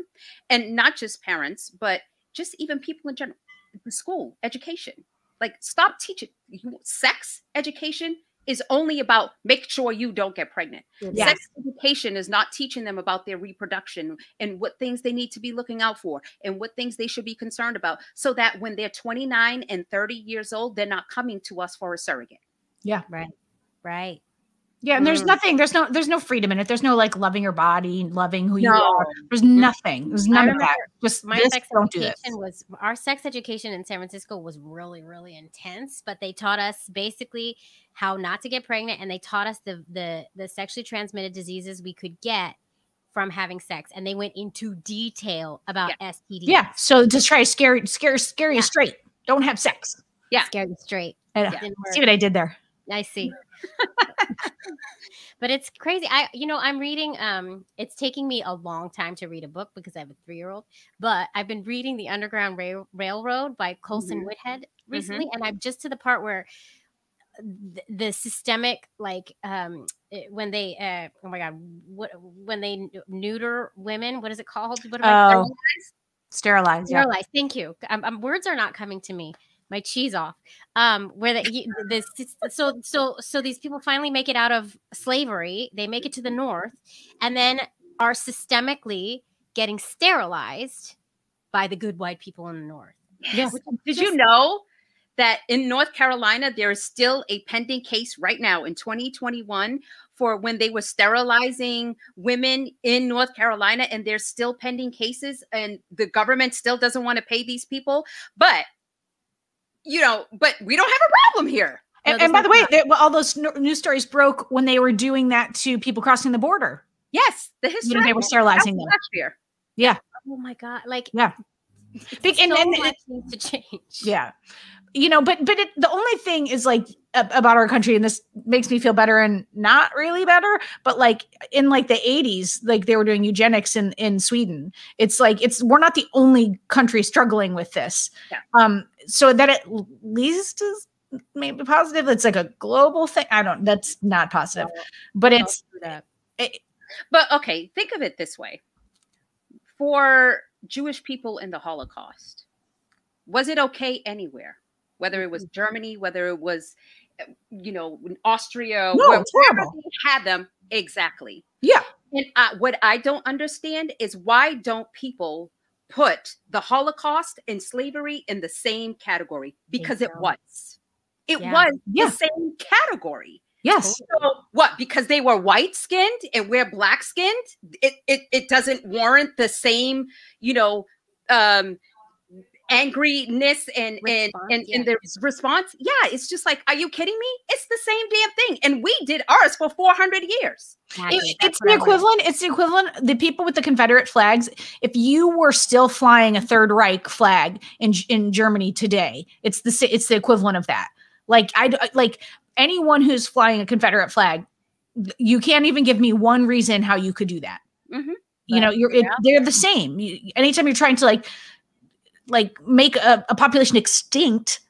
[SPEAKER 4] And not just parents, but just even people in general, the school, education like, stop teaching. Sex education is only about make sure you don't get pregnant. Yes. Sex education is not teaching them about their reproduction and what things they need to be looking out for and what things they should be concerned about so that when they're 29 and 30 years old, they're not coming to us for a surrogate.
[SPEAKER 2] Yeah.
[SPEAKER 1] Right. Right.
[SPEAKER 2] Yeah, and there's
[SPEAKER 1] Mm.
[SPEAKER 2] nothing. There's no. There's no freedom in it. There's no like loving your body, loving who you are. There's nothing. There's none of that. Just
[SPEAKER 1] my
[SPEAKER 2] this,
[SPEAKER 1] sex
[SPEAKER 2] don't do this.
[SPEAKER 1] was our sex education in San Francisco was really really intense but they taught us basically how not to get pregnant and they taught us the the the sexually transmitted diseases we could get from having sex and they went into detail about STDs
[SPEAKER 2] Yeah. So just try to scare, scare, scare you
[SPEAKER 1] Yeah.
[SPEAKER 2] straight. Don't have sex.
[SPEAKER 1] scared you straight
[SPEAKER 4] Yeah.
[SPEAKER 2] See what I did there?
[SPEAKER 1] I see. but it's crazy. I you know, I'm reading um it's taking me a long time to read a book because I have a 3-year-old, but I've been reading The Underground Rail- Railroad by Colson
[SPEAKER 4] Mhm.
[SPEAKER 1] Whitehead recently and I'm just to the part where the, the systemic like um it- when they uh oh my god what when they neuter women what is it called what am I
[SPEAKER 2] Oh, sterilize. Yeah.
[SPEAKER 1] Sterilized. Thank you. Um, um, words are not coming to me. My cheese off. Um, where the this so so so these people finally make it out of slavery. They make it to the north, and then are systemically getting sterilized by the good white people in the north.
[SPEAKER 2] Yeah.
[SPEAKER 4] Did you know that in North Carolina there is still a pending case right now in 2021 for when they were sterilizing women in North Carolina and there's still pending cases and the government still doesn't want to pay these people but you know but we don't have a problem here
[SPEAKER 1] No,
[SPEAKER 2] And,
[SPEAKER 1] there's
[SPEAKER 2] and by the way, they, well, all those n- news stories broke when they were doing that to people crossing the border.
[SPEAKER 4] yes the
[SPEAKER 2] You
[SPEAKER 4] history
[SPEAKER 2] know, they were sterilizing them.
[SPEAKER 4] last year
[SPEAKER 1] Oh my god! Like
[SPEAKER 2] Yeah. Big- and-
[SPEAKER 1] so
[SPEAKER 2] and-
[SPEAKER 1] much needs to change.
[SPEAKER 2] Yeah. You know, but but it, the only thing is like about our country, and this makes me feel better and not really better. But like in like the eighties, like they were doing eugenics in in Sweden. It's like it's we're not the only country struggling with this.
[SPEAKER 4] Yeah.
[SPEAKER 2] Um. So that at least is maybe positive. It's like a global thing. I don't. That's not positive. But it's it,
[SPEAKER 4] But okay, think of it this way. For Jewish people in the Holocaust, was it okay anywhere? Whether it was. Germany, whether it was, uh, you know, Austria,
[SPEAKER 2] No,
[SPEAKER 4] where- wherever they had them, exactly.
[SPEAKER 2] yeah.
[SPEAKER 4] And uh, what I don't understand is why don't people put the Holocaust and slavery in the same category? Because it was. It
[SPEAKER 1] Yeah.
[SPEAKER 4] was
[SPEAKER 2] Yeah.
[SPEAKER 4] the same category.
[SPEAKER 2] Yes.
[SPEAKER 4] So what? Because they were white skinned and we're black skinned, it, it it doesn't warrant the same, you know, um angriness and and
[SPEAKER 1] Response,
[SPEAKER 4] and,
[SPEAKER 1] yeah.
[SPEAKER 4] and the response. Yeah, it's just like, are you kidding me? It's the same damn thing. And we did ours for 400 years.
[SPEAKER 1] Exactly.
[SPEAKER 2] It- it's the equivalent. It's the equivalent. The people with the Confederate flags. If you were still flying a Third Reich flag in in Germany today, it's the it's the equivalent of that. Like i like anyone who's flying a Confederate flag, you can't even give me one reason how you could do that.
[SPEAKER 4] Mhm.
[SPEAKER 2] You know, you're it, they're the same. You, anytime you're trying to like like make a, a population extinct,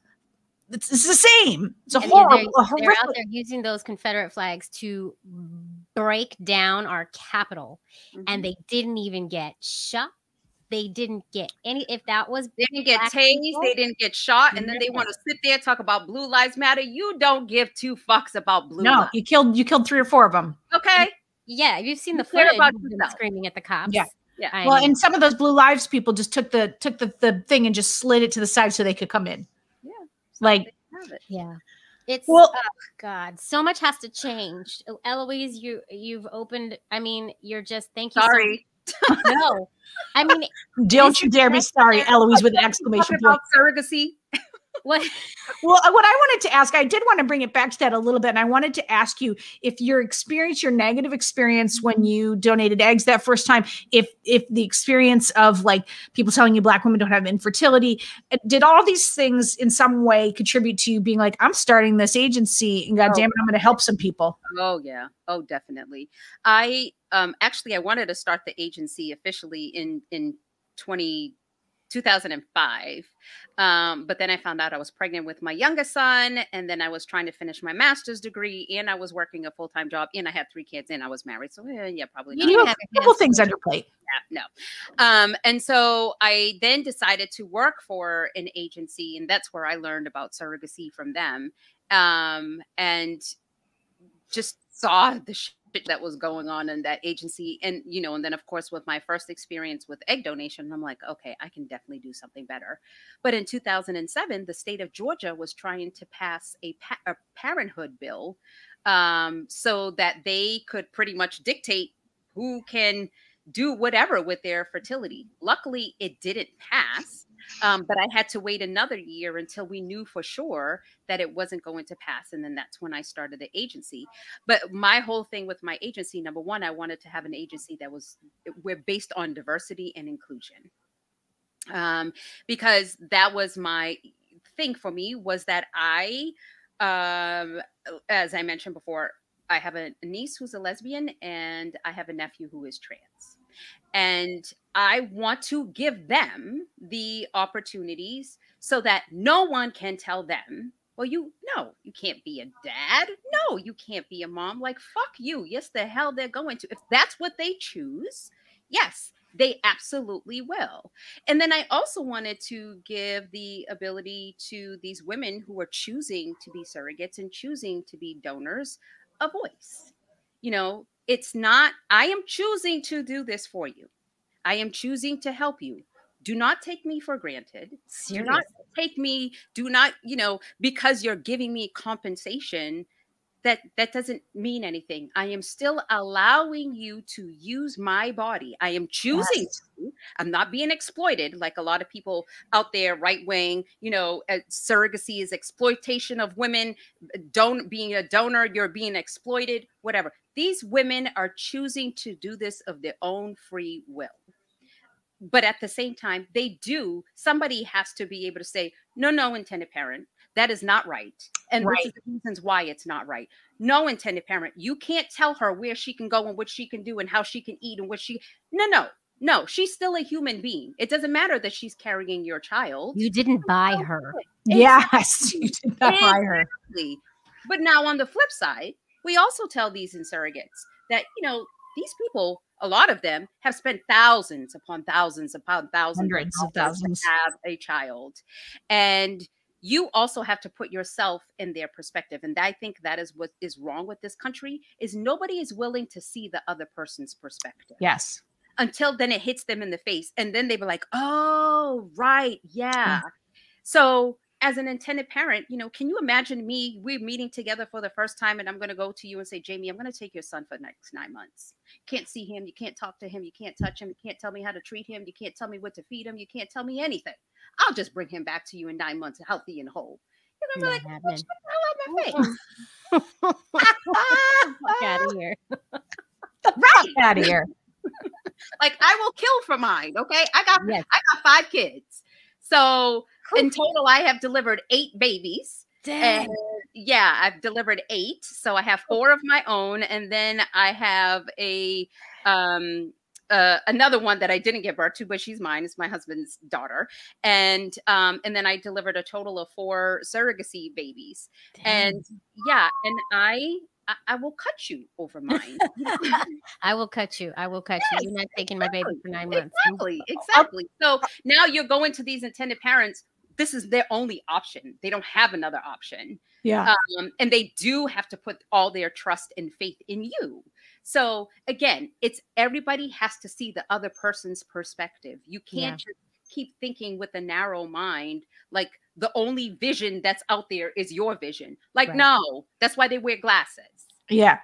[SPEAKER 2] it's, it's the same. It's a
[SPEAKER 1] And they're-
[SPEAKER 2] horrible, a
[SPEAKER 1] They're out there using those Confederate flags to break down our Capitol,
[SPEAKER 4] Mm-hmm.
[SPEAKER 1] and they didn't even get shot. They didn't get any. If that was
[SPEAKER 4] They didn't get tased,
[SPEAKER 1] people?
[SPEAKER 4] they didn't get shot, and then they want to sit there talk about blue lives matter. You don't give two fucks about blue
[SPEAKER 2] No,
[SPEAKER 4] lives.
[SPEAKER 2] you killed you killed three or four of them.
[SPEAKER 4] Okay.
[SPEAKER 1] yeah, you've seen the
[SPEAKER 4] You care
[SPEAKER 1] footage
[SPEAKER 4] about
[SPEAKER 1] of them
[SPEAKER 4] yourself.
[SPEAKER 1] screaming at the cops.
[SPEAKER 2] Yeah.
[SPEAKER 4] Yeah.
[SPEAKER 1] I
[SPEAKER 2] Well,
[SPEAKER 1] mean,
[SPEAKER 2] and some of those blue lives people just took the took the, the thing and just slid it to the side so they could come in.
[SPEAKER 4] Yeah.
[SPEAKER 2] Like
[SPEAKER 4] it.
[SPEAKER 1] yeah, it's
[SPEAKER 2] Well-
[SPEAKER 1] oh, God, so much has to change. Oh, Eloise, you you've opened. I mean, you're just thank you.
[SPEAKER 4] Sorry.
[SPEAKER 1] much. no, I mean,
[SPEAKER 2] don't you dare be sorry, Eloise with an exclamation point.
[SPEAKER 4] about surrogacy.
[SPEAKER 1] what?
[SPEAKER 2] Well, uh, what I wanted to ask, I did want to bring it back to that a little bit, and I wanted to ask you if your experience, your negative experience when you donated eggs that first time, if if the experience of like people telling you black women don't have infertility, uh, did all these things in some way contribute to you being like, I'm starting this agency, and God
[SPEAKER 4] Oh.
[SPEAKER 2] damn it, I'm going to help some people.
[SPEAKER 4] Oh yeah. Oh definitely. I um actually I wanted to start the agency officially in in 20 2005. Um, but then I found out I was pregnant with my youngest son, and then I was trying to finish my master's degree, and I was working a full time job, and I had three kids, and I was married. So eh, yeah, probably
[SPEAKER 1] You
[SPEAKER 2] have a couple things on your plate.
[SPEAKER 4] Yeah, no. Um, and so I then decided to work for an agency, and that's where I learned about surrogacy from them. Um, and just saw the that was going on in that agency and you know and then of course with my first experience with egg donation i'm like okay i can definitely do something better. But in 2007 the state of georgia was trying to pass a, pa- a parenthood bill um, so that they could pretty much dictate who can do whatever with their fertility. Luckily it didn't pass um, but I had to wait another year until we knew for sure that it wasn't going to pass. And then that's when I started the agency. But my whole thing with my agency, number one, I wanted to have an agency that was we're based on diversity and inclusion. Um, because that was my thing for me was that I um, as I mentioned before, I have a niece who's a lesbian and I have a nephew who is trans. And I want to give them the opportunities so that no one can tell them, well, you no, you can't be a dad. No, you can't be a mom. Like, fuck you. Yes, the hell they're going to. If that's what they choose, yes, they absolutely will. And then I also wanted to give the ability to these women who are choosing to be surrogates and choosing to be donors a voice. You know, it's not, I am choosing to do this for you. I am choosing to help you. Do not take me for granted. Do not take me, do not, you know, because you're giving me compensation, that that doesn't mean anything. I am still allowing you to use my body. I am choosing yes. to. I'm not being exploited like a lot of people out there, right wing. You know, uh, surrogacy is exploitation of women. Don't being a donor, you're being exploited. Whatever. These women are choosing to do this of their own free will. But at the same time, they do, somebody has to be able to say, no, no, intended parent, that is not right. And right. this is the reasons why it's not right. No intended parent, you can't tell her where she can go and what she can do and how she can eat and what she, no, no, no, she's still a human being. It doesn't matter that she's carrying your child.
[SPEAKER 1] You didn't buy her.
[SPEAKER 2] Yes, you did not buy her.
[SPEAKER 4] But now on the flip side, we also tell these surrogates that, you know, these people, a lot of them have spent thousands upon thousands upon thousands,
[SPEAKER 2] hundreds of thousands
[SPEAKER 4] to have a child. And you also have to put yourself in their perspective. And I think that is what is wrong with this country is nobody is willing to see the other person's perspective.
[SPEAKER 2] Yes.
[SPEAKER 4] Until then it hits them in the face. And then they were like, oh, right. Yeah. Mm. So as an intended parent, you know, can you imagine me? We're meeting together for the first time, and I'm going to go to you and say, Jamie, I'm going to take your son for the next nine months. Can't see him. You can't talk to him. You can't touch him. You can't tell me how to treat him. You can't tell me what to feed him. You can't tell me anything. I'll just bring him back to you in nine months, healthy and whole. You're going to be like, shut the hell out my face.
[SPEAKER 1] Fuck out of here.
[SPEAKER 2] right out of here.
[SPEAKER 4] like I will kill for mine. Okay. I got yes. I got five kids. So in total, I have delivered eight babies.
[SPEAKER 1] And
[SPEAKER 4] yeah, I've delivered eight. So I have four of my own, and then I have a um uh, another one that I didn't give birth to, but she's mine. It's my husband's daughter, and um, and then I delivered a total of four surrogacy babies. Damn. And yeah, and I I, I, will cut you over mine.
[SPEAKER 1] I will cut you. I will cut yes, you. You're not taking exactly, my baby for nine months.
[SPEAKER 4] Exactly. Exactly. So now you're going to these intended parents. This is their only option. They don't have another option.
[SPEAKER 2] Yeah.
[SPEAKER 4] Um, and they do have to put all their trust and faith in you. So again, it's everybody has to see the other person's perspective. You can't yeah. just keep thinking with a narrow mind, like the only vision that's out there is your vision. Like, right. no, that's why they wear glasses.
[SPEAKER 2] Yeah.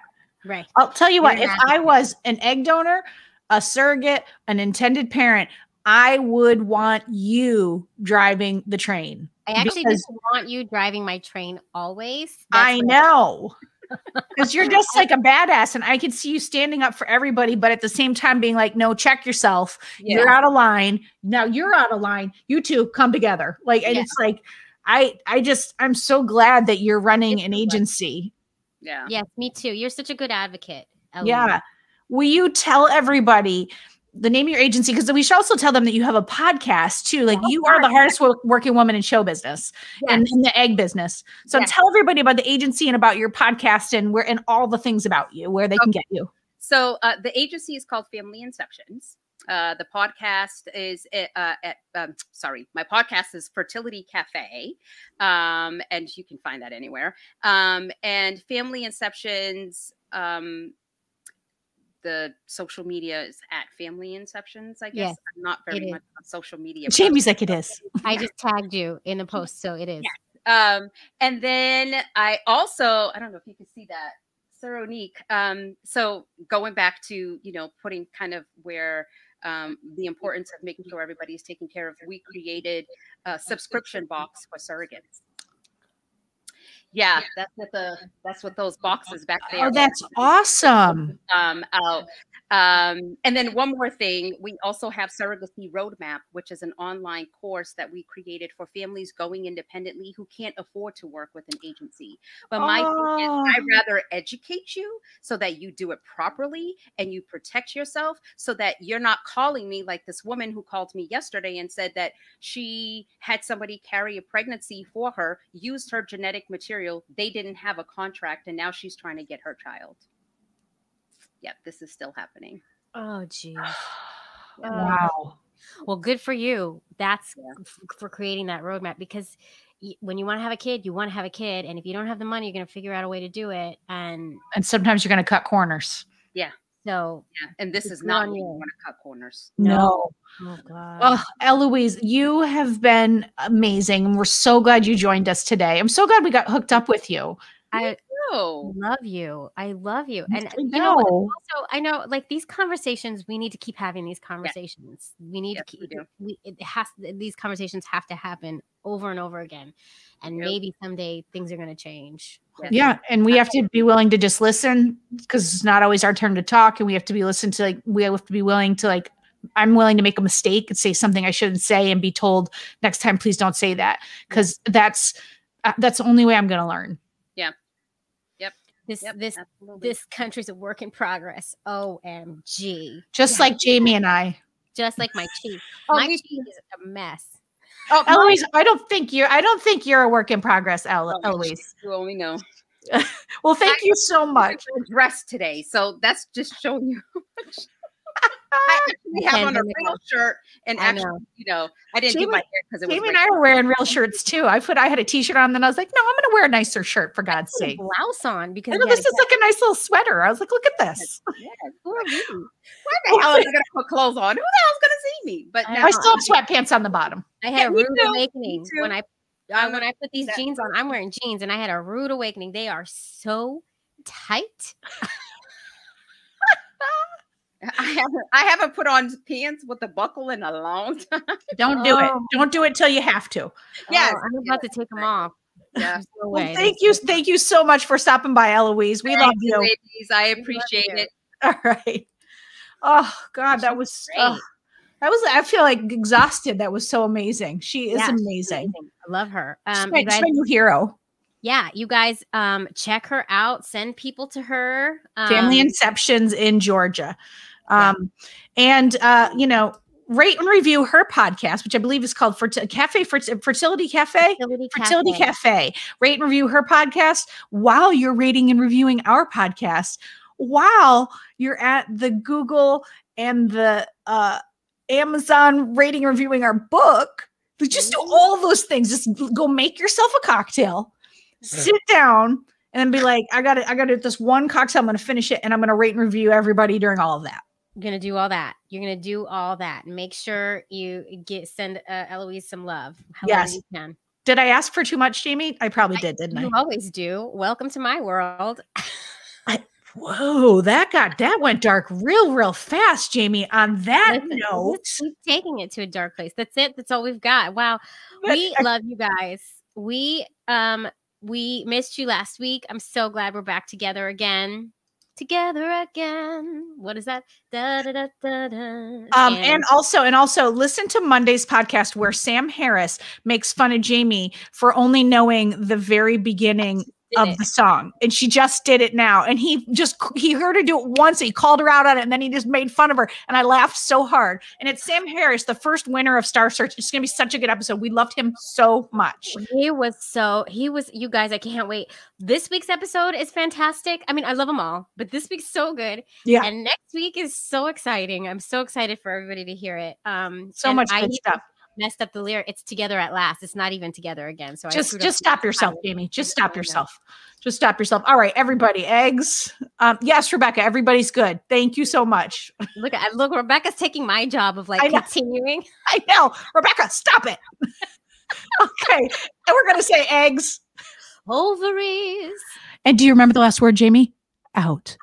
[SPEAKER 1] Right.
[SPEAKER 2] I'll tell you what, if I was an egg donor, a surrogate, an intended parent, I would want you driving the train.
[SPEAKER 1] I actually just want you driving my train always.
[SPEAKER 2] That's I know. Because you're just like a badass, and I could see you standing up for everybody, but at the same time being like, "No, check yourself. Yeah. You're out of line. Now you're out of line. You two come together." Like, and yeah. it's like, I, I just, I'm so glad that you're running an agency.
[SPEAKER 4] Yeah.
[SPEAKER 1] Yes, me too. You're such a good advocate.
[SPEAKER 2] Yeah. Will you tell everybody the name of your agency because we should also tell them that you have a podcast too. Like you are the hardest working woman in show business yes. and in the egg business. So yes. tell everybody about the agency and about your podcast and where and all the things about you where they okay. can get you.
[SPEAKER 4] So uh, the agency is called family inceptions. Uh, the podcast is eh, uh, at um, sorry my podcast is fertility cafe. Um, and you can find that anywhere. Um, and family inceptions um, the social media is at family inceptions. I guess
[SPEAKER 1] Yes,
[SPEAKER 4] I'm not very much on social media.
[SPEAKER 2] Jamie's like it is.
[SPEAKER 1] I just tagged you in a post, so it is.
[SPEAKER 4] Um, and then I also, I don't know if you can see that, Saronique. Um, so going back to, you know, putting kind of where um, the importance of making sure everybody is taken care of, we created a subscription box for surrogates. Yeah, that's what the that's what those boxes back there.
[SPEAKER 2] Oh, that's awesome.
[SPEAKER 4] um, out. Um, and then one more thing, we also have Surrogacy Roadmap, which is an online course that we created for families going independently who can't afford to work with an agency. But my thing is,
[SPEAKER 2] Oh.
[SPEAKER 4] I rather educate you so that you do it properly and you protect yourself so that you're not calling me like this woman who called me yesterday and said that she had somebody carry a pregnancy for her, used her genetic material. They didn't have a contract, and now she's trying to get her child. Yep, this is still happening.
[SPEAKER 1] Oh, geez.
[SPEAKER 2] Wow.
[SPEAKER 1] Well, good for you. That's
[SPEAKER 4] Yeah.
[SPEAKER 1] f- for creating that roadmap because when you want to have a kid, you want to have a kid, and if you don't have the money, you're going to figure out a way to do it. And
[SPEAKER 2] And sometimes you're going to cut corners. Yeah.
[SPEAKER 1] So,
[SPEAKER 4] Yeah, and this is not you
[SPEAKER 1] you.
[SPEAKER 4] want to cut corners.
[SPEAKER 2] No.
[SPEAKER 1] oh god,
[SPEAKER 2] Oh, Eloise, you have been amazing. and We're so glad you joined us today. I'm so glad we got hooked up with you.
[SPEAKER 1] I
[SPEAKER 4] Oh,
[SPEAKER 1] love you. I love you. And
[SPEAKER 2] I
[SPEAKER 1] you know, what?
[SPEAKER 2] know.
[SPEAKER 1] also I know like these conversations. We need to keep having these conversations. We need
[SPEAKER 4] Yes,
[SPEAKER 1] to keep. We, it has these conversations have to happen over and over again, and
[SPEAKER 4] Yep.
[SPEAKER 1] maybe someday things are going to change.
[SPEAKER 4] Yes.
[SPEAKER 2] Yeah, and we have to be willing to just listen because it's not always our turn to talk, and we have to be listened to. Like we have to be willing to like. I'm willing to make a mistake and say something I shouldn't say, and be told next time, please don't say that, because that's uh, that's the only way I'm going to learn.
[SPEAKER 1] This
[SPEAKER 4] yep,
[SPEAKER 1] this
[SPEAKER 4] absolutely.
[SPEAKER 1] this country's a work in progress. Omg.
[SPEAKER 2] Just
[SPEAKER 1] Yeah.
[SPEAKER 2] like Jamie and I.
[SPEAKER 1] Just like my cheek.
[SPEAKER 4] Oh,
[SPEAKER 1] my
[SPEAKER 4] we-
[SPEAKER 1] cheek is a mess.
[SPEAKER 4] oh, my-
[SPEAKER 2] Eloise, I don't think you're. I don't think you're a work in progress, El-
[SPEAKER 4] oh,
[SPEAKER 2] Eloise.
[SPEAKER 4] You only know.
[SPEAKER 2] Well, thank you so much.
[SPEAKER 4] I'm dressed today, so that's just showing you how much. I actually have on a real shirt, and actually,
[SPEAKER 1] know.
[SPEAKER 4] you know, I didn't do my hair because it was.
[SPEAKER 2] Jamie and I were wearing real shirts too. I put I had a t-shirt on, then I was like, no, I'm gonna wear a nicer shirt for God's
[SPEAKER 1] Put a
[SPEAKER 2] sake.
[SPEAKER 1] blouse on because
[SPEAKER 2] this is like a nice little sweater. I was like, look at this.
[SPEAKER 4] Yeah, who are you? Where the hell am I gonna put clothes on? Who the hell's gonna see me? But
[SPEAKER 1] I
[SPEAKER 4] now
[SPEAKER 2] I still have sweatpants on the bottom.
[SPEAKER 1] I had
[SPEAKER 4] Yeah,
[SPEAKER 1] a rude awakening when. I uh, when I put these jeans on. I'm wearing jeans, and I had a rude awakening. They are so tight.
[SPEAKER 4] I haven't I haven't put on pants with a buckle in a long time.
[SPEAKER 2] Don't do it.
[SPEAKER 1] Oh.
[SPEAKER 2] Don't do it till you have to.
[SPEAKER 4] Yes,
[SPEAKER 1] Oh, I'm about to take them off.
[SPEAKER 4] Yeah.
[SPEAKER 1] No
[SPEAKER 2] Well,
[SPEAKER 1] way.
[SPEAKER 2] thank you. Thank you so much for stopping by, Eloise. We love you.
[SPEAKER 4] ladies. I appreciate
[SPEAKER 1] you.
[SPEAKER 4] it.
[SPEAKER 2] All right. Oh God, that was
[SPEAKER 1] great.
[SPEAKER 2] oh, that was I feel like exhausted. That was so amazing. She is
[SPEAKER 1] Yeah, she's
[SPEAKER 2] amazing.
[SPEAKER 1] I love her.
[SPEAKER 2] She's
[SPEAKER 1] Um,
[SPEAKER 2] my,
[SPEAKER 1] you
[SPEAKER 2] she's my new hero.
[SPEAKER 1] yeah, you guys, um, check her out. Send people to her. Um,
[SPEAKER 2] Family Inceptions in Georgia.
[SPEAKER 1] Yeah.
[SPEAKER 2] Um, and uh, you know, rate and review her podcast, which I believe is called Ferti- Cafe Fert- Fertility Cafe.
[SPEAKER 1] Fertility,
[SPEAKER 2] Fertility
[SPEAKER 1] Cafe.
[SPEAKER 2] Cafe. Rate and review her podcast while you're rating and reviewing our podcast, while you're at the Google and the uh, Amazon rating and reviewing our book. Just do all those things. Just go make yourself a cocktail, sit down, and then be like, I got to, I got to this one cocktail. I'm going to finish it, and I'm going to rate and review everybody during all of that.
[SPEAKER 1] You're gonna do all that. You're gonna do all that. Make sure you get send uh, Eloise some love.
[SPEAKER 2] Yes.
[SPEAKER 1] you can.
[SPEAKER 2] Did I ask for too much, Jamie? I probably did, didn't I?
[SPEAKER 1] You always do. Welcome to my world.
[SPEAKER 2] I, Whoa, that got that went dark real, real fast, Jamie. On that
[SPEAKER 1] Listen,
[SPEAKER 2] note,
[SPEAKER 1] keep taking it to a dark place. That's it. That's all we've got. Wow. We love you guys. We um we missed you last week. I'm so glad we're back together again. Together again. What is that? Da, da, da, da, da.
[SPEAKER 2] Um, and also, and also listen to Monday's podcast where Sam Harris makes fun of Jamie for only knowing the very beginning of
[SPEAKER 1] it.
[SPEAKER 2] the song. And she just did it now. And he just he heard her do it once, he called her out on it, and then he just made fun of her. And I laughed so hard. And it's Sam Harris, the first winner of Star Search. It's gonna be such a good episode. We loved him so much.
[SPEAKER 1] He was so he was you guys. I can't wait. This week's episode is fantastic. I mean, I love them all, but this week's so good.
[SPEAKER 2] Yeah.
[SPEAKER 1] And next week is so exciting. I'm so excited for everybody to hear it. Um,
[SPEAKER 2] So much
[SPEAKER 1] I
[SPEAKER 2] good
[SPEAKER 1] even
[SPEAKER 2] stuff.
[SPEAKER 1] Messed up the lyric. It's together at last. It's not even together again. So I
[SPEAKER 2] Just just stop yourself. Jamie. Just stop yourself. Just stop yourself. All right, everybody, eggs. Um, yes, Rebecca, everybody's good. Thank you so much.
[SPEAKER 1] Look at look, Rebecca's taking my job of like
[SPEAKER 2] I
[SPEAKER 1] continuing.
[SPEAKER 2] I know. Rebecca, stop it. okay. And we're going to say eggs.
[SPEAKER 1] Ovaries.
[SPEAKER 2] And do you remember the last word, Jamie? Out.